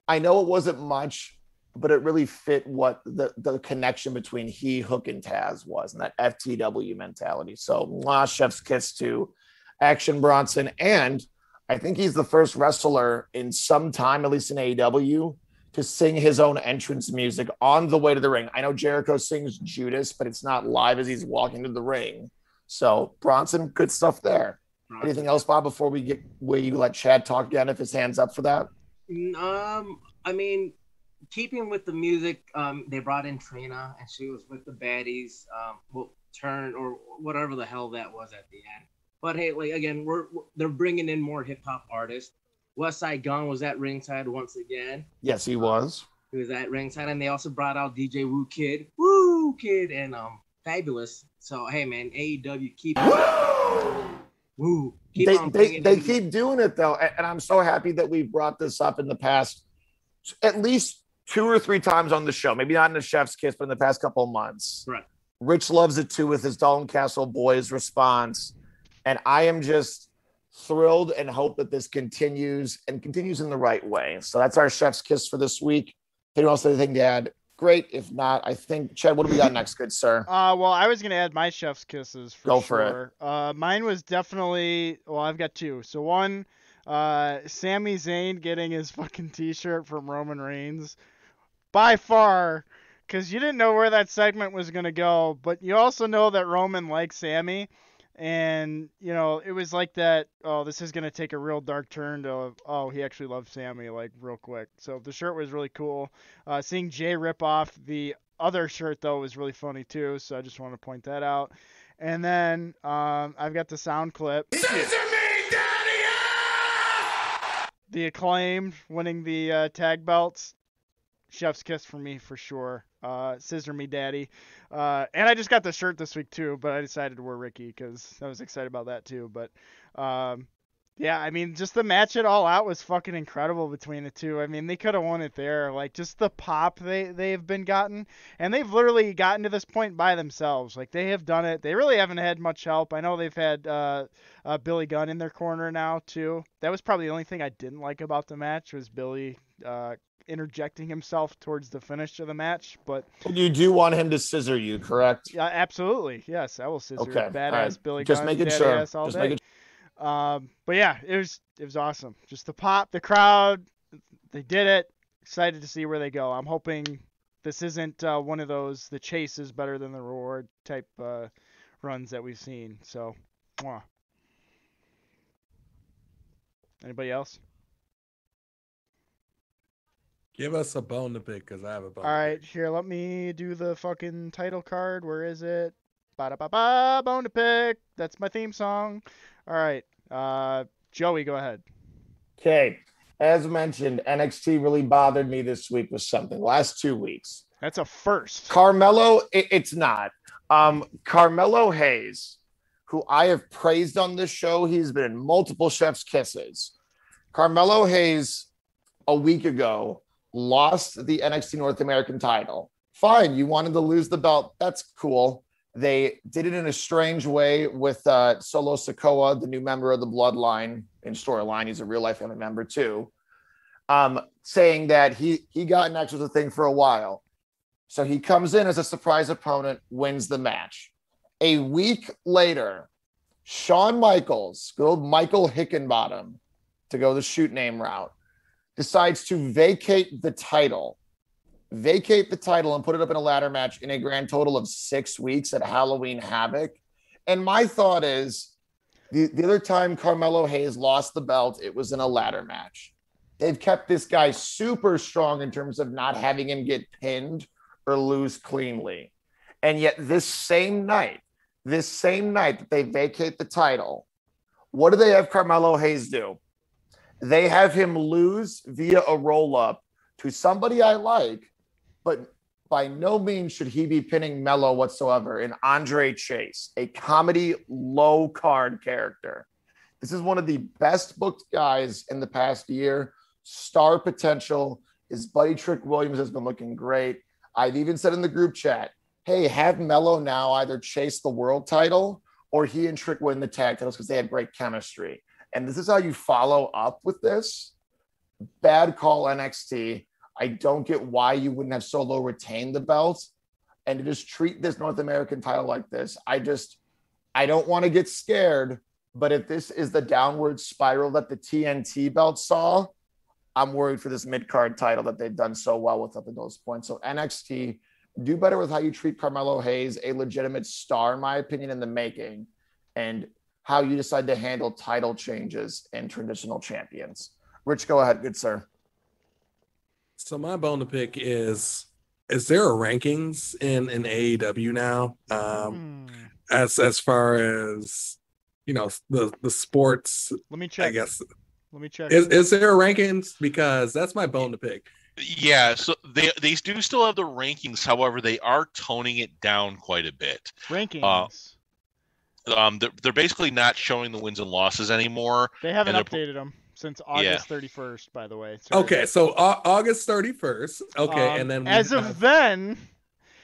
I know it wasn't much, but it really fit what the, the connection between he, Hook, and Taz was, and that FTW mentality. So, mwah, chef's kiss to Action Bronson. And I think he's the first wrestler in some time, at least in AEW, to sing his own entrance music on the way to the ring. I know Jericho sings Judas, but it's not live as he's walking to the ring. So Bronson, good stuff there. Anything else, Bob, before we get where you let Chad talk again if his hands up for that? Um, I mean, keeping with the music, um, they brought in Trina and she was with the baddies, um, well, turn or whatever the hell that was at the end. But hey, like again, we're, we're they're bringing in more hip hop artists. Westside Gunn was at ringside once again. Yes, he was. He was at ringside, and they also brought out DJ Whoo Kid, Whoo Kid, and um Fabolous. So hey, man, AEW keep Woo. Keep they they, they in- keep doing it though, and, and I'm so happy that we've brought this up in the past, at least two or three times on the show. Maybe not in the Chef's Kiss, but in the past couple of months. Right. Rich loves it too with his Dalton Castle boys response, and I am just thrilled and hope that this continues and continues in the right way. So that's our Chef's Kiss for this week. Anyone else have anything to add? Great. If not, I think Chad, what do we got next, good sir? Uh, well, I was gonna add my chef's kisses. For Go for it. Uh, mine was definitely. Well, I've got two. So one, uh, Sami Zayn getting his fucking T-shirt from Roman Reigns, by far, because you didn't know where that segment was gonna go, but you also know that Roman likes Sami, and you know it was like that. Oh, this is gonna take a real dark turn to. Oh, he actually loves Sami like real quick. So the shirt was really cool. Uh, seeing Jey rip off the other shirt though was really funny too, so I just want to point that out. And then um, I've got the sound clip. The acclaimed winning the uh, tag belts. Chef's kiss for me for sure. Uh, scissor me, daddy. Uh, and I just got the shirt this week too, but I decided to wear Ricky because I was excited about that too. But um, yeah, I mean, just the match it all out was fucking incredible between the two. I mean, they could have won it there. Like just the pop they they've been gotten, and they've literally gotten to this point by themselves. Like they have done it. They really haven't had much help. I know they've had uh, uh, Billy Gunn in their corner now too. That was probably the only thing I didn't like about the match was Billy uh, interjecting himself towards the finish of the match. But You do want him to scissor you, correct? yeah, absolutely, yes, I will scissor Okay, badass right. Billy Just Gunn, making sure. all Just day. making Um, but yeah, it was it was awesome. Just the pop, the crowd, they did it. Excited to see where they go. I'm hoping this isn't uh, one of those the chase is better than the reward type uh, runs that we've seen. So, mwah. anybody else? Give us a bone to pick because I have a bone. All right, pick. here, let me do the fucking title card. Where is it? Ba da ba ba, bone to pick. That's my theme song. All right, uh, Joey, go ahead. Okay. As mentioned, NXT really bothered me this week with something. Last two weeks. That's a first. Carmelo, it- it's not. Um, Carmelo Hayes, who I have praised on this show, he's been in multiple chef's kisses. Carmelo Hayes, a week ago, lost the NXT North American title. Fine, you wanted to lose the belt. That's cool. They did it in a strange way with uh, Solo Sikoa, the new member of the Bloodline in storyline. He's a real life family member too. Um, saying that he he got next was a thing for a while. So he comes in as a surprise opponent, wins the match. A week later, Shawn Michaels, good old Michael Hickenbottom, to go the shoot name route, decides to vacate the title, vacate the title and put it up in a ladder match in a grand total of six weeks at Halloween Havoc. And my thought is the, the other time Carmelo Hayes lost the belt, it was in a ladder match. They've kept this guy super strong in terms of not having him get pinned or lose cleanly. And yet, this same night, this same night that they vacate the title, what do they have Carmelo Hayes do? They have him lose via a roll up to somebody I like, but by no means should he be pinning Melo whatsoever in Andre Chase, a comedy low card character. This is one of the best booked guys in the past year. Star potential. His buddy Trick Williams has been looking great. I've even said in the group chat, hey, have Melo now either chase the world title or he and Trick win the tag titles because they had great chemistry. And this is how you follow up with this. Bad call NXT. I don't get why you wouldn't have Solo retain the belt and to just treat this North American title like this. I just, I don't want to get scared, but if this is the downward spiral that the TNT belt saw, I'm worried for this mid card title that they've done so well with up until those points. So NXT, do better with how you treat Carmelo Hayes, a legitimate star, in my opinion, in the making, and how you decide to handle title changes and traditional champions. Rich, go ahead, good sir. So my bone to pick is is there a rankings in in AEW now? Um hmm. as as far as you know the the sports let me check I guess let me check is, is there a rankings because that's my bone to pick yeah so they they do still have the rankings however they are toning it down quite a bit rankings uh, um they're, they're basically not showing the wins and losses anymore they haven't updated them since August thirty first. By the way. Sorry. Okay, so uh, August thirty first. Okay, um, and then as have... of then,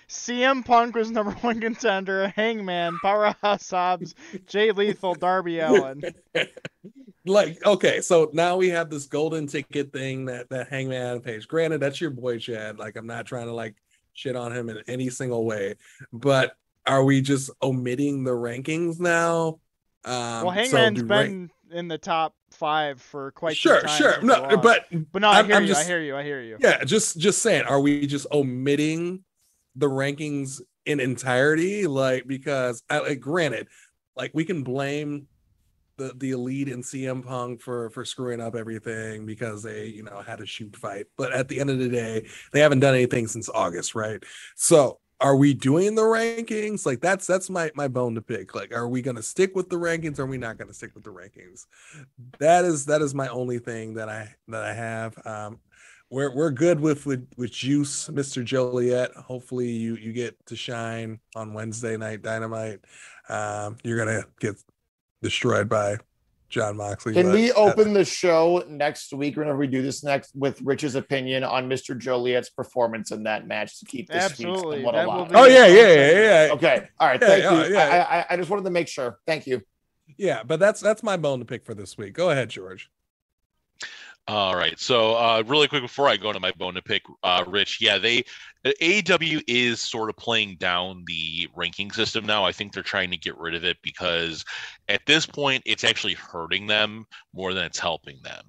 CM Punk was number one contender. Hangman, Powerhouse Hobbs, Jay Lethal, Darby Allin. like okay, so now we have this golden ticket thing that that Hangman page. Granted, that's your boy Chad. Like I'm not trying to like shit on him in any single way, but are we just omitting the rankings now? Um, well, Hangman's so been rank- in the top five for quite sure, sure. No, but but no, I hear I'm you. Just, I hear you. I hear you. Yeah, just just saying. Are we just omitting the rankings in entirety? Like because, like, granted, like we can blame the the elite and CM Punk for for screwing up everything because they you know had a shoot fight, but at the end of the day, they haven't done anything since August, right? So are we doing the rankings? Like that's that's my my bone to pick. Like, are we gonna stick with the rankings? Or are we not gonna stick with the rankings? That is that is my only thing that I that I have. Um, we're we're good with with with juice, Mr. Joliet. Hopefully you you get to shine on Wednesday night Dynamite. Um, you're gonna get destroyed by Jon Moxley. Can we uh, open the show next week whenever we do this next with Rich's opinion on Mr. Joliet's performance in that match to keep this Absolutely. Oh yeah, yeah, yeah, yeah. Okay. All right. Thank yeah, you. Yeah. I, I, I just wanted to make sure. Thank you. Yeah, but that's that's my bone to pick for this week. Go ahead, George. All right. So, uh, really quick before I go into my bone to pick, uh, Rich, yeah, they AEW is sort of playing down the ranking system now. I think they're trying to get rid of it because at this point, it's actually hurting them more than it's helping them.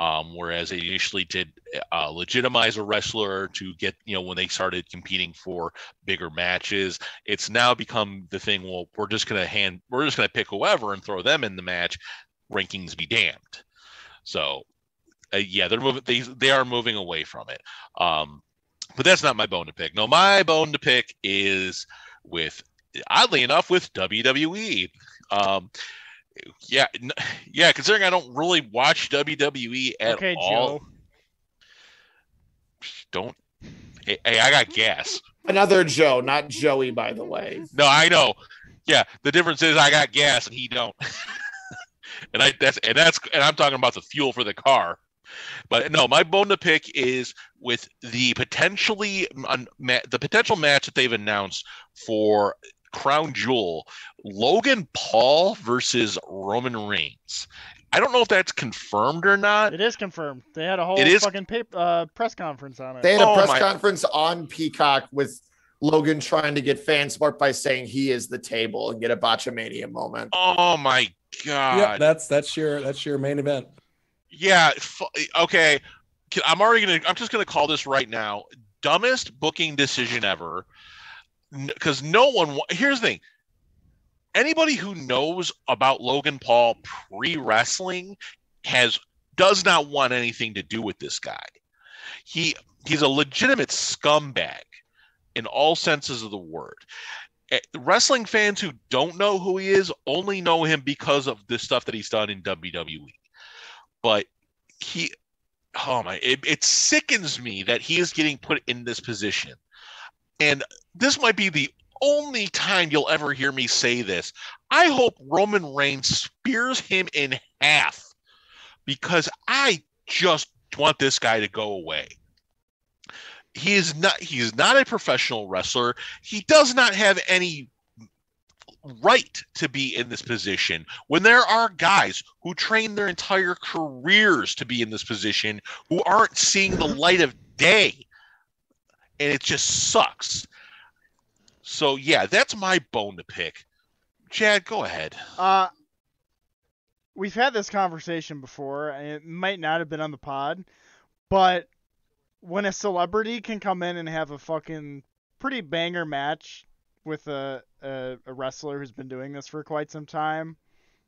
Um, whereas they initially did uh, legitimize a wrestler to get, you know, when they started competing for bigger matches, it's now become the thing. Well, we're just gonna hand, we're just gonna pick whoever and throw them in the match. Rankings be damned. So uh, yeah, they're moving. They they are moving away from it. Um, but that's not my bone to pick. No, my bone to pick is with oddly enough with WWE. Um, yeah, yeah. Considering I don't really watch WWE at okay, all. Joe. Don't. Hey, hey, I got gas. Another Joe, not Joey, by the way. No, I know. Yeah, the difference is I got gas and he don't. and I that's and that's and I'm talking about the fuel for the car. But no, my bone to pick is with the potentially the potential match that they've announced for Crown Jewel, Logan Paul versus Roman Reigns. I don't know if that's confirmed or not. It is confirmed. They had a whole it is... fucking paper, uh, press conference on it. They had a oh press my... conference on Peacock with Logan trying to get fan support by saying he is the table and get a botchamania moment. Oh my god! Yeah, that's that's your that's your main event. Yeah. Okay. I'm already gonna. I'm just gonna call this right now. Dumbest booking decision ever. Because no one. Here's the thing. Anybody who knows about Logan Paul pre wrestling has does not want anything to do with this guy. He he's a legitimate scumbag in all senses of the word. Eh, wrestling fans who don't know who he is only know him because of the stuff that he's done in WWE but he oh my it, it sickens me that he is getting put in this position and this might be the only time you'll ever hear me say this. I hope Roman Reigns spears him in half because I just want this guy to go away. He is not he is not a professional wrestler. He does not have any right to be in this position when there are guys who train their entire careers to be in this position who aren't seeing the light of day. And it just sucks. So yeah that's my bone to pick. Chad go ahead. Uh we've had this conversation before and it might not have been on the pod but when a celebrity can come in and have a fucking pretty banger match with a, a, a wrestler who's been doing this for quite some time,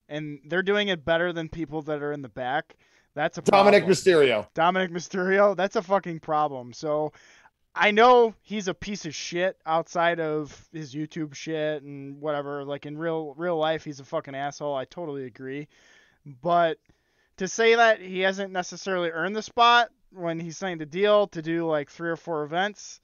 and they're doing it better than people that are in the back. That's a Dominik problem. Mysterio. Dominik Mysterio. That's a fucking problem. So I know he's a piece of shit outside of his YouTube shit and whatever. Like in real real life, he's a fucking asshole. I totally agree. But to say that he hasn't necessarily earned the spot when he signed a deal to do like three or four events,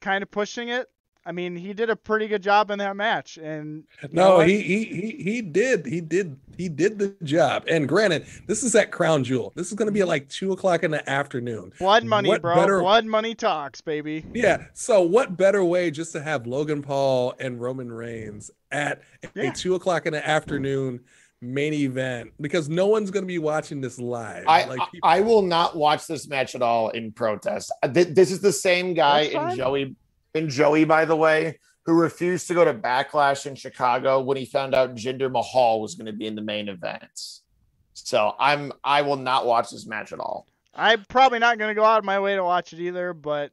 kind of pushing it. I mean, he did a pretty good job in that match, and no, he, he he he did he did he did the job. And granted, this is at Crown Jewel. This is going to be like two o'clock in the afternoon. Blood money, what bro. Better... Blood money talks, baby. Yeah. So what better way just to have Logan Paul and Roman Reigns at yeah. a two o'clock in the afternoon? main event because no one's going to be watching this live. I like people... I will not watch this match at all in protest. This is the same guy in Joey and Joey, by the way, who refused to go to Backlash in Chicago when he found out Jinder Mahal was going to be in the main event. So I'm I will not watch this match at all. I'm probably not going to go out of my way to watch it either, but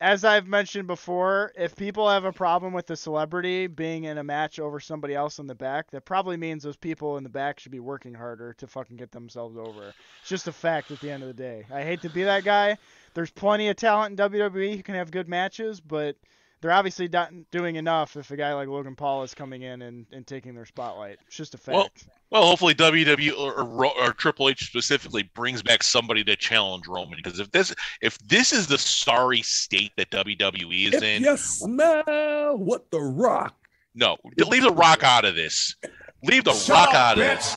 as I've mentioned before, if people have a problem with the celebrity being in a match over somebody else in the back, that probably means those people in the back should be working harder to fucking get themselves over. It's just a fact at the end of the day. I hate to be that guy, there's plenty of talent in WWE who can have good matches, but they're obviously not doing enough if a guy like Logan Paul is coming in and, and taking their spotlight. It's just a fact. Well, well hopefully WWE or, or, or, Triple H specifically brings back somebody to challenge Roman because if this if this is the sorry state that WWE is if in, you smell what the Rock. No, leave the Rock out of this. Leave the Shut Rock up, out bitch. of this.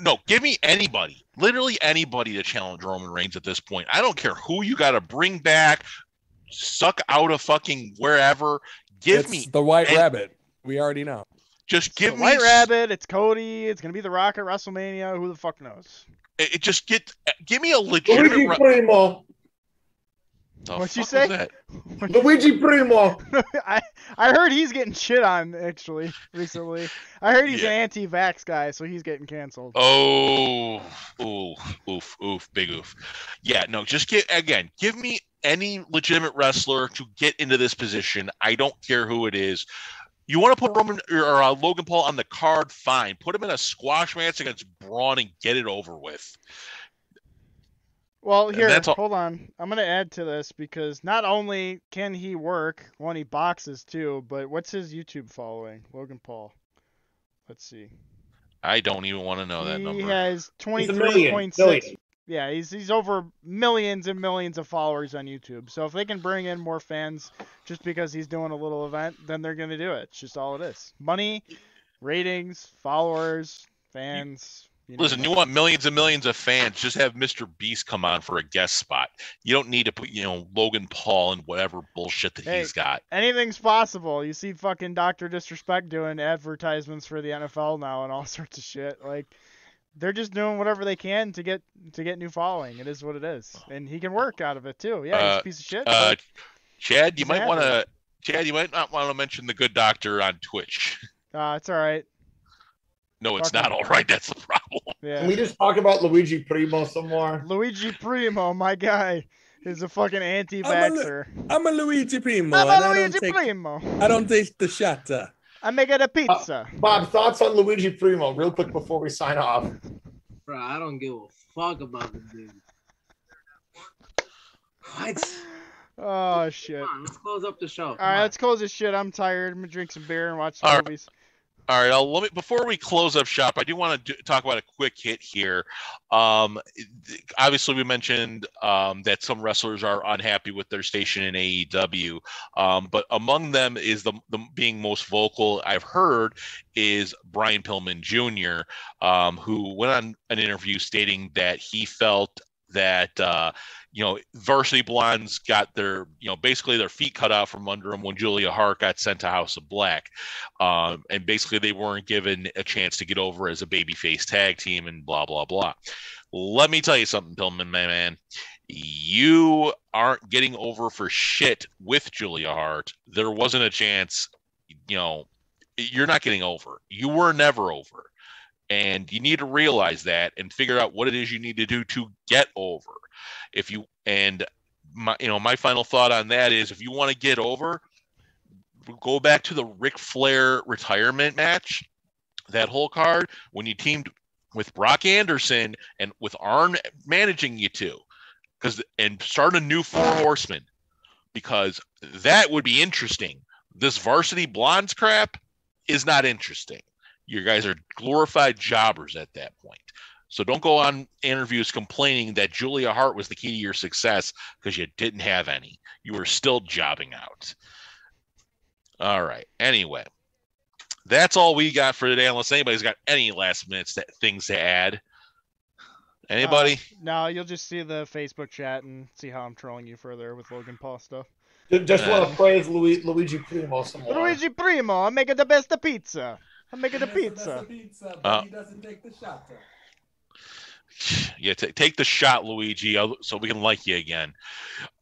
No, give me anybody, literally anybody to challenge Roman Reigns at this point. I don't care who you got to bring back, suck out of fucking wherever. Give it's me the White Rabbit. We already know. Just give me White Rabbit. It's Cody. It's gonna be the Rock at WrestleMania. Who the fuck knows? It, it just get give me a legitimate. Luigi Primo. What'd you say? Luigi Primo. I I heard he's getting shit on actually recently. I heard he's yeah. an anti-vax guy, so he's getting canceled. Oh, oof, oof, oof, big oof. Yeah, no, just get again. Give me any legitimate wrestler to get into this position. I don't care who it is. You want to put Roman or uh, Logan Paul on the card? Fine. Put him in a squash match against Braun and get it over with. Well, here, hold on. I'm going to add to this because not only can he work when he boxes too, but what's his YouTube following? Logan Paul. Let's see. I don't even want to know that number. He has 23.6. Yeah, he's he's over millions and millions of followers on YouTube. So if they can bring in more fans just because he's doing a little event, then they're going to do it. It's just all it is. Money, ratings, followers, fans. You know, Listen, you want millions and millions of fans? Just have Mr. Beast come on for a guest spot. You don't need to put, you know, Logan Paul and whatever bullshit that hey, he's got. Anything's possible. You see, fucking Doctor Disrespect doing advertisements for the NFL now and all sorts of shit. Like, they're just doing whatever they can to get to get new following. It is what it is, and he can work out of it too. Yeah, uh, he's a piece of shit. Uh, Chad, you might want to. Chad, you might not want to mention the good doctor on Twitch. Uh, it's all right. No, it's not all right. That's the problem. Yeah. Can we just talk about Luigi Primo some more? Luigi Primo, my guy, is a fucking anti-vaxxer. I'm a, I'm a Luigi Primo. I'm a Luigi I Primo. I don't taste the shot. I make it a pizza. Uh, Bob, thoughts on Luigi Primo, real quick before we sign off. Bro, I don't give a fuck about the dude. What? Oh shit! On, let's close up the show. Come All right, on. let's close this shit. I'm tired. I'm gonna drink some beer and watch some all movies. Right. All right, I'll, let me before we close up shop. I do want to do, talk about a quick hit here. Um, obviously, we mentioned um, that some wrestlers are unhappy with their station in AEW, um, but among them is the, the being most vocal I've heard is Brian Pillman Jr., um, who went on an interview stating that he felt that uh, you know Varsity Blonds got their you know basically their feet cut out from under them when julia hart got sent to house of black. Um, and basically they weren't given a chance to get over as a babyface tag team and blah blah blah. Let me tell you something pillman my man. You aren't getting over for shit with julia hart. There wasn't a chance you know you're not getting over. You were never over and you need to realize that and figure out what it is you need to do to get over. If you and my you know my final thought on that is if you want to get over go back to the Ric Flair retirement match that whole card when you teamed with Brock Anderson and with Arn managing you two because and start a new four horsemen because that would be interesting. This Varsity Blonds crap is not interesting you guys are glorified jobbers at that point. So don't go on interviews complaining that Julia Hart was the key to your success because you didn't have any. You were still jobbing out. All right. Anyway, that's all we got for today. Unless anybody's got any last minute things to add. Anybody? Uh, no, you'll just see the Facebook chat and see how I'm trolling you further with Logan Paul stuff. Just want to praise Luigi, Luigi Primo some more. Luigi Primo, I'm making the best of pizza. I'm making a pizza. pizza uh, he doesn't take the shot. Yeah, t- take the shot, Luigi, so we can like you again.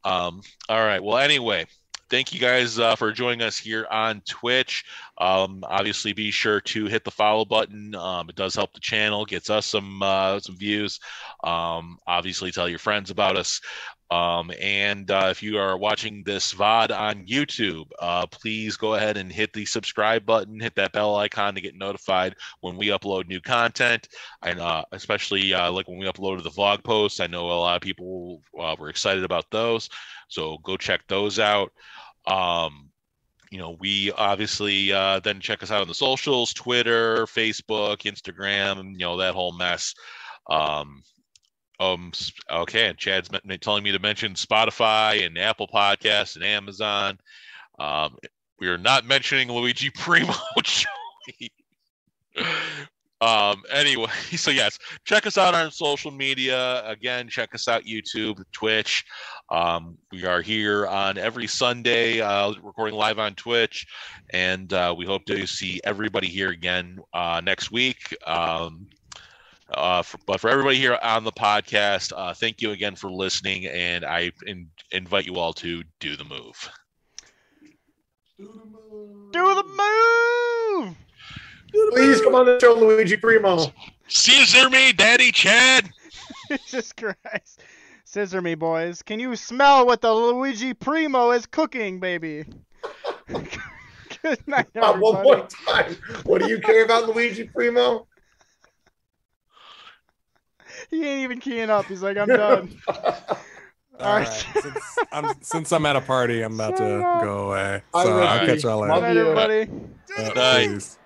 Um, all right. Well, anyway, thank you guys uh, for joining us here on Twitch. Um, obviously, be sure to hit the follow button. Um, it does help the channel, gets us some uh, some views. Um, obviously, tell your friends about us. Um, and uh, if you are watching this VOD on YouTube, uh, please go ahead and hit the subscribe button, hit that bell icon to get notified when we upload new content. And uh, especially uh, like when we uploaded the vlog posts, I know a lot of people uh, were excited about those. So go check those out. Um, you know, we obviously uh, then check us out on the socials Twitter, Facebook, Instagram, you know, that whole mess. Um, um, okay, and Chad's telling me to mention Spotify and Apple Podcasts and Amazon. Um, we are not mentioning Luigi Primo. um, anyway, so yes, check us out on social media. Again, check us out YouTube, Twitch. Um, we are here on every Sunday, uh, recording live on Twitch, and uh, we hope to see everybody here again uh, next week. Um, uh, for, but for everybody here on the podcast, uh, thank you again for listening, and I in, invite you all to do the move. Do the move. Do the move. Please come on the show, Luigi Primo. Scissor me, Daddy Chad. Jesus Christ. Scissor me, boys. Can you smell what the Luigi Primo is cooking, baby? Good night, everybody. One more time. What do you care about Luigi Primo? He ain't even keying up. He's like, I'm done. All right. Since I'm, since I'm at a party, I'm about to go away. So I'll catch y'all later. Love you, everybody. Uh, Peace.